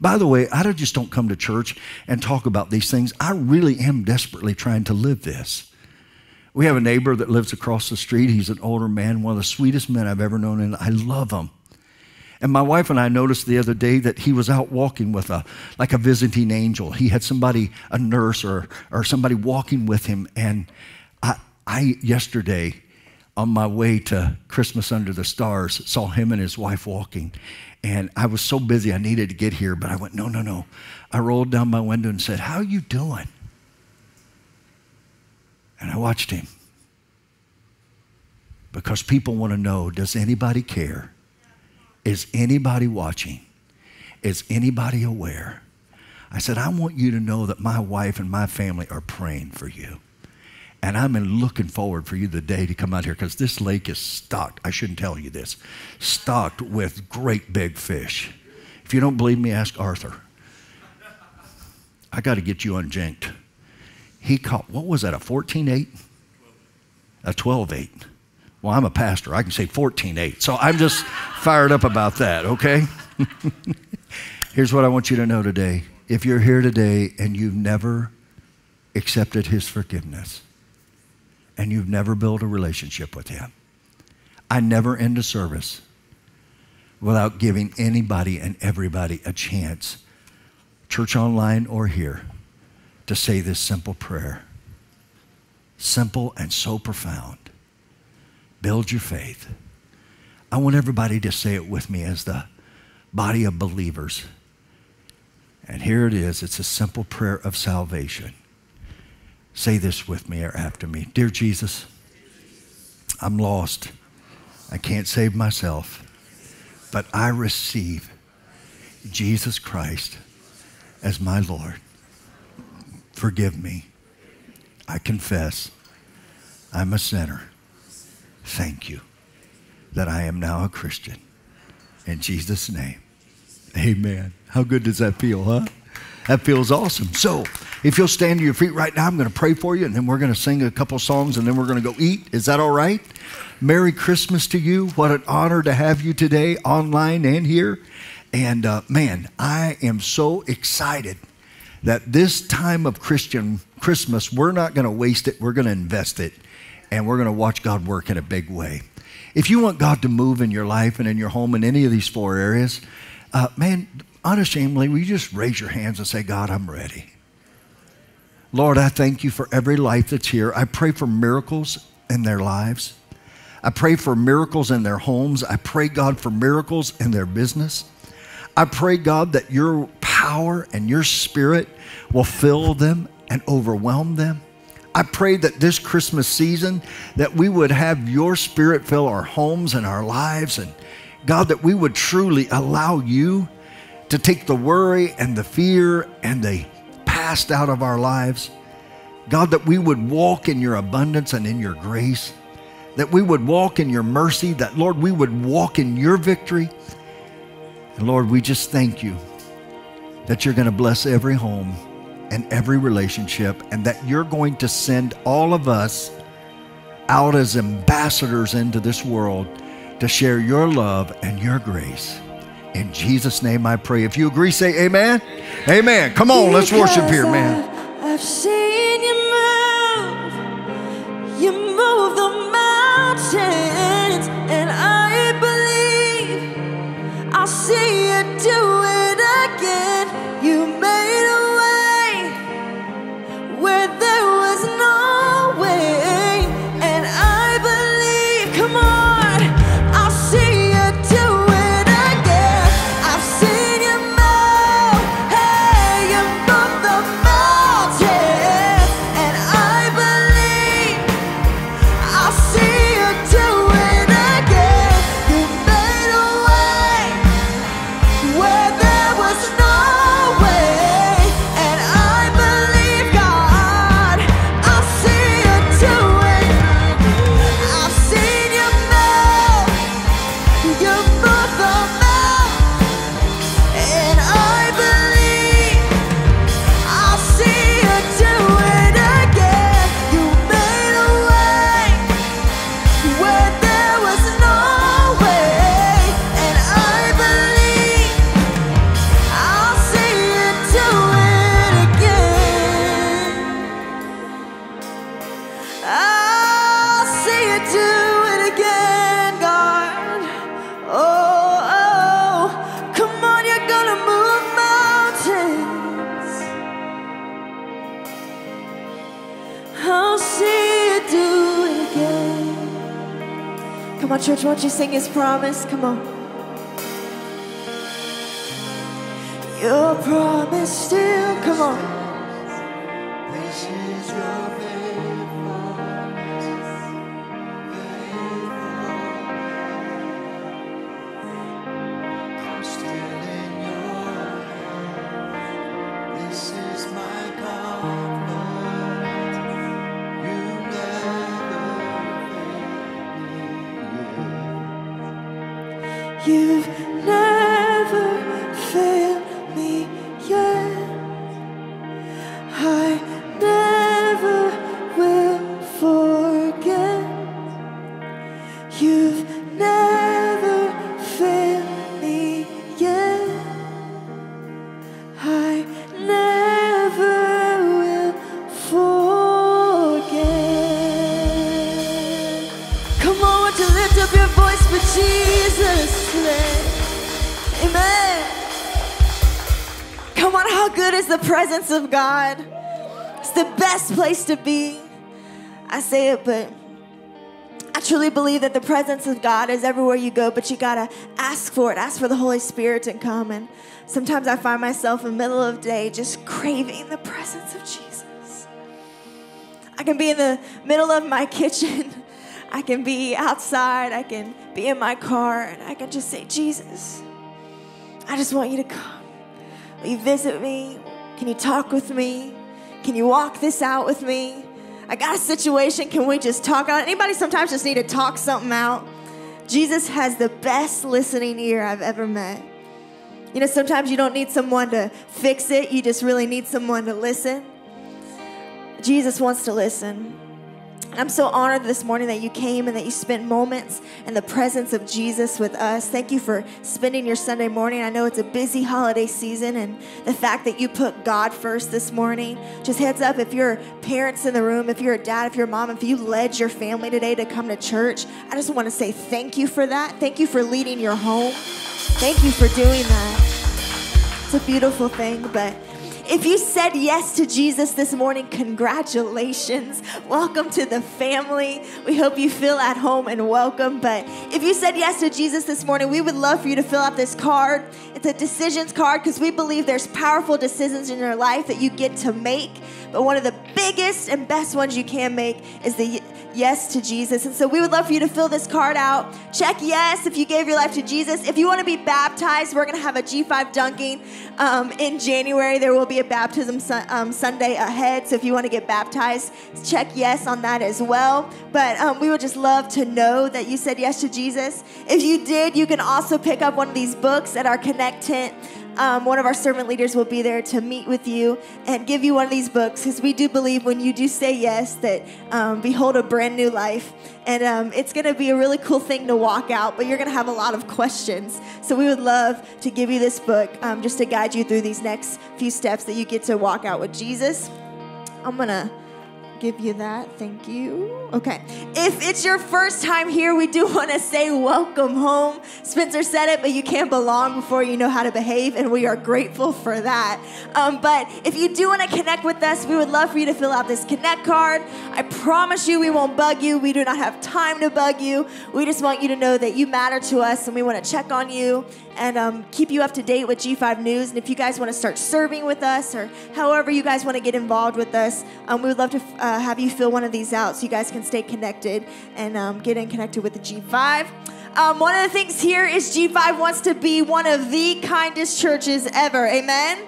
By the way, I just don't come to church and talk about these things. I really am desperately trying to live this. We have a neighbor that lives across the street. He's an older man, one of the sweetest men I've ever known, and I love him. And my wife and I noticed the other day that he was out walking with a like a visiting angel. He had somebody, a nurse or or somebody walking with him. And I I yesterday on my way to Christmas under the stars saw him and his wife walking. And I was so busy I needed to get here, but I went, no, no, no. I rolled down my window and said, How are you doing? And I watched him. Because people want to know, does anybody care? Is anybody watching? Is anybody aware? I said, I want you to know that my wife and my family are praying for you. And I'm looking forward for you the day to come out here because this lake is stocked. I shouldn't tell you this stocked with great big fish. If you don't believe me, ask Arthur. I got to get you unjinked. He caught, what was that, a 14 8? A 12 8. Well, I'm a pastor. I can say 14 8. So I'm just fired up about that, okay? Here's what I want you to know today if you're here today and you've never accepted his forgiveness and you've never built a relationship with him, I never end a service without giving anybody and everybody a chance, church online or here, to say this simple prayer. Simple and so profound. Build your faith. I want everybody to say it with me as the body of believers. And here it is it's a simple prayer of salvation. Say this with me or after me Dear Jesus, I'm lost. I can't save myself, but I receive Jesus Christ as my Lord. Forgive me. I confess I'm a sinner. Thank you that I am now a Christian. In Jesus' name, amen. How good does that feel, huh? That feels awesome. So, if you'll stand to your feet right now, I'm going to pray for you, and then we're going to sing a couple songs, and then we're going to go eat. Is that all right? Merry Christmas to you. What an honor to have you today, online and here. And uh, man, I am so excited that this time of Christian Christmas, we're not going to waste it. We're going to invest it, and we're going to watch God work in a big way. If you want God to move in your life and in your home in any of these four areas, uh, man, unashamedly, will you just raise your hands and say, God, I'm ready? Lord, I thank you for every life that's here. I pray for miracles in their lives. I pray for miracles in their homes. I pray, God, for miracles in their business. I pray, God, that your power and your spirit will fill them and overwhelm them. I pray that this Christmas season that we would have your spirit fill our homes and our lives and God that we would truly allow you to take the worry and the fear and the past out of our lives. God that we would walk in your abundance and in your grace. That we would walk in your mercy, that Lord we would walk in your victory. And Lord, we just thank you that you're going to bless every home and every relationship, and that you're going to send all of us out as ambassadors into this world to share your love and your grace. In Jesus' name I pray. If you agree, say amen. Amen. Come on, let's worship here, man. Presence of God? It's the best place to be. I say it, but I truly believe that the presence of God is everywhere you go, but you gotta ask for it. Ask for the Holy Spirit to come. And sometimes I find myself in the middle of the day just craving the presence of Jesus. I can be in the middle of my kitchen. I can be outside. I can be in my car, and I can just say, Jesus, I just want you to come. Will you visit me? Can you talk with me? Can you walk this out with me? I got a situation. Can we just talk out? Anybody sometimes just need to talk something out? Jesus has the best listening ear I've ever met. You know, sometimes you don't need someone to fix it, you just really need someone to listen. Jesus wants to listen. I'm so honored this morning that you came and that you spent moments in the presence of Jesus with us. Thank you for spending your Sunday morning. I know it's a busy holiday season, and the fact that you put God first this morning. Just heads up if you're parents in the room, if you're a dad, if you're a mom, if you led your family today to come to church, I just want to say thank you for that. Thank you for leading your home. Thank you for doing that. It's a beautiful thing, but if you said yes to Jesus this morning, congratulations. Welcome to the family. We hope you feel at home and welcome. But if you said yes to Jesus this morning, we would love for you to fill out this card. It's a decisions card because we believe there's powerful decisions in your life that you get to make. But one of the biggest and best ones you can make is the yes to Jesus. And so we would love for you to fill this card out. Check yes if you gave your life to Jesus. If you want to be baptized, we're going to have a G5 dunking um, in January. There will be a baptism su- um, Sunday ahead. So if you want to get baptized, check yes on that as well. But um, we would just love to know that you said yes to Jesus. If you did, you can also pick up one of these books at our Connect tent. Um, one of our servant leaders will be there to meet with you and give you one of these books because we do believe when you do say yes that um, behold a brand new life. And um, it's going to be a really cool thing to walk out but you're going to have a lot of questions. So we would love to give you this book um, just to guide you through these next few steps that you get to walk out with jesus. I'm going to give you that. Thank you. Okay. If it's your first time here, we do want to say welcome home. Spencer said it, but you can't belong before you know how to behave, and we are grateful for that. Um, but if you do want to connect with us, we would love for you to fill out this connect card. I promise you, we won't bug you. We do not have time to bug you. We just want you to know that you matter to us, and we want to check on you and um, keep you up to date with G5 News. And if you guys want to start serving with us or however you guys want to get involved with us, um, we would love to uh, have you fill one of these out so you guys can stay connected and um, get in connected with the G5. Um, one of the things here is G5 wants to be one of the kindest churches ever. Amen?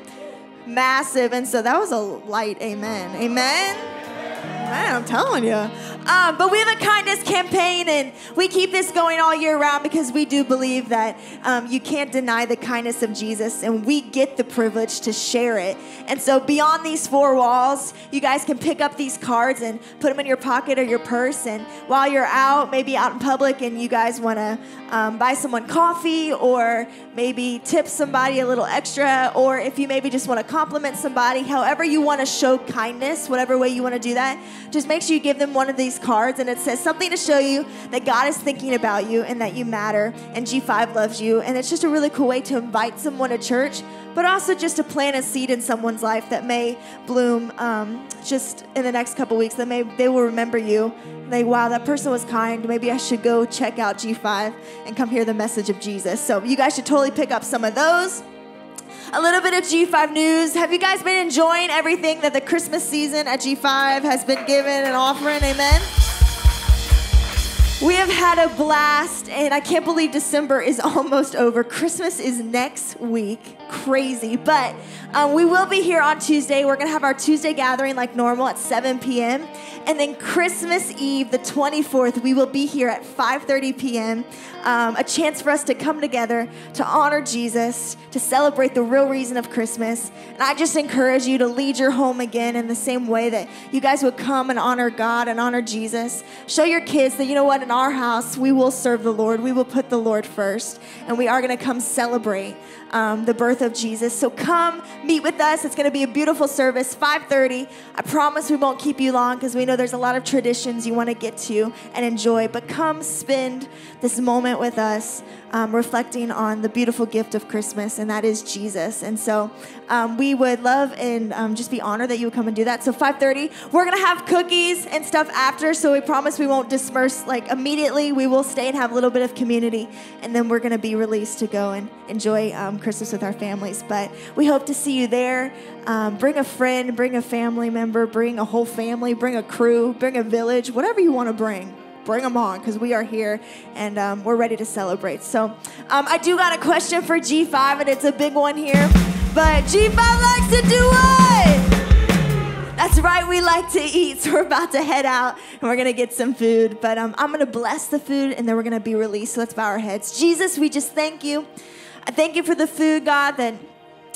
Massive. And so that was a light amen. Amen? Man, I'm telling you. Um, but we have a kindness campaign, and we keep this going all year round because we do believe that um, you can't deny the kindness of Jesus, and we get the privilege to share it. And so, beyond these four walls, you guys can pick up these cards and put them in your pocket or your purse. And while you're out, maybe out in public, and you guys want to um, buy someone coffee or maybe tip somebody a little extra, or if you maybe just want to compliment somebody, however you want to show kindness, whatever way you want to do that, just make sure you give them one of these cards and it says something to show you that God is thinking about you and that you matter and G5 loves you. And it's just a really cool way to invite someone to church, but also just to plant a seed in someone's life that may bloom um, just in the next couple weeks. That may they will remember you. Like, wow, that person was kind. Maybe I should go check out G5 and come hear the message of Jesus. So you guys should totally pick up some of those a little bit of G5 news. Have you guys been enjoying everything that the Christmas season at G5 has been given and offering? Amen. We have had a blast, and I can't believe December is almost over. Christmas is next week. Crazy. But um, we will be here on Tuesday. We're going to have our Tuesday gathering like normal at 7 p.m. And then Christmas Eve, the 24th, we will be here at 5.30 p.m. Um, a chance for us to come together to honor Jesus, to celebrate the real reason of Christmas. And I just encourage you to lead your home again in the same way that you guys would come and honor God and honor Jesus. Show your kids that, you know what, in our house, we will serve the Lord. We will put the Lord first, and we are going to come celebrate um, the birth of Jesus. So come meet with us. It's going to be a beautiful service, 5:30. I promise we won't keep you long because we know there's a lot of traditions you want to get to and enjoy. But come spend this moment with us, um, reflecting on the beautiful gift of Christmas, and that is Jesus. And so um, we would love and um, just be honored that you would come and do that. So 5:30, we're gonna have cookies and stuff after. So we promise we won't disperse like immediately. We will stay and have a little bit of community, and then we're gonna be released to go and enjoy um, Christmas with our families. But we hope to see you there. Um, bring a friend, bring a family member, bring a whole family, bring a crew, bring a village, whatever you want to bring bring them on because we are here and um, we're ready to celebrate. So um, I do got a question for G5 and it's a big one here. But G5 likes to do what? That's right, we like to eat. So we're about to head out and we're gonna get some food. But um, I'm gonna bless the food and then we're gonna be released. So let's bow our heads. Jesus, we just thank you. I thank you for the food, God, that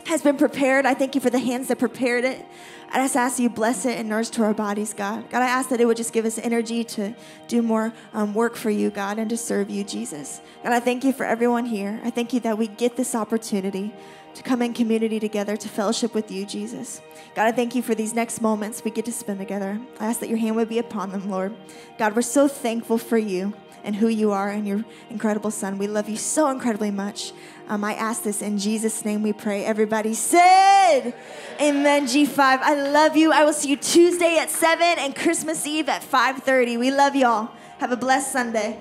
has been prepared. I thank you for the hands that prepared it. I just ask you bless it and nourish to our bodies, God. God, I ask that it would just give us energy to do more um, work for you, God, and to serve you, Jesus. God, I thank you for everyone here. I thank you that we get this opportunity to come in community together to fellowship with you, Jesus. God, I thank you for these next moments we get to spend together. I ask that your hand would be upon them, Lord. God, we're so thankful for you and who you are and your incredible son. We love you so incredibly much. Um, I ask this in Jesus' name we pray. Everybody said, Amen. G5. I love you. I will see you Tuesday at 7 and Christmas Eve at 5:30. We love y'all. Have a blessed Sunday.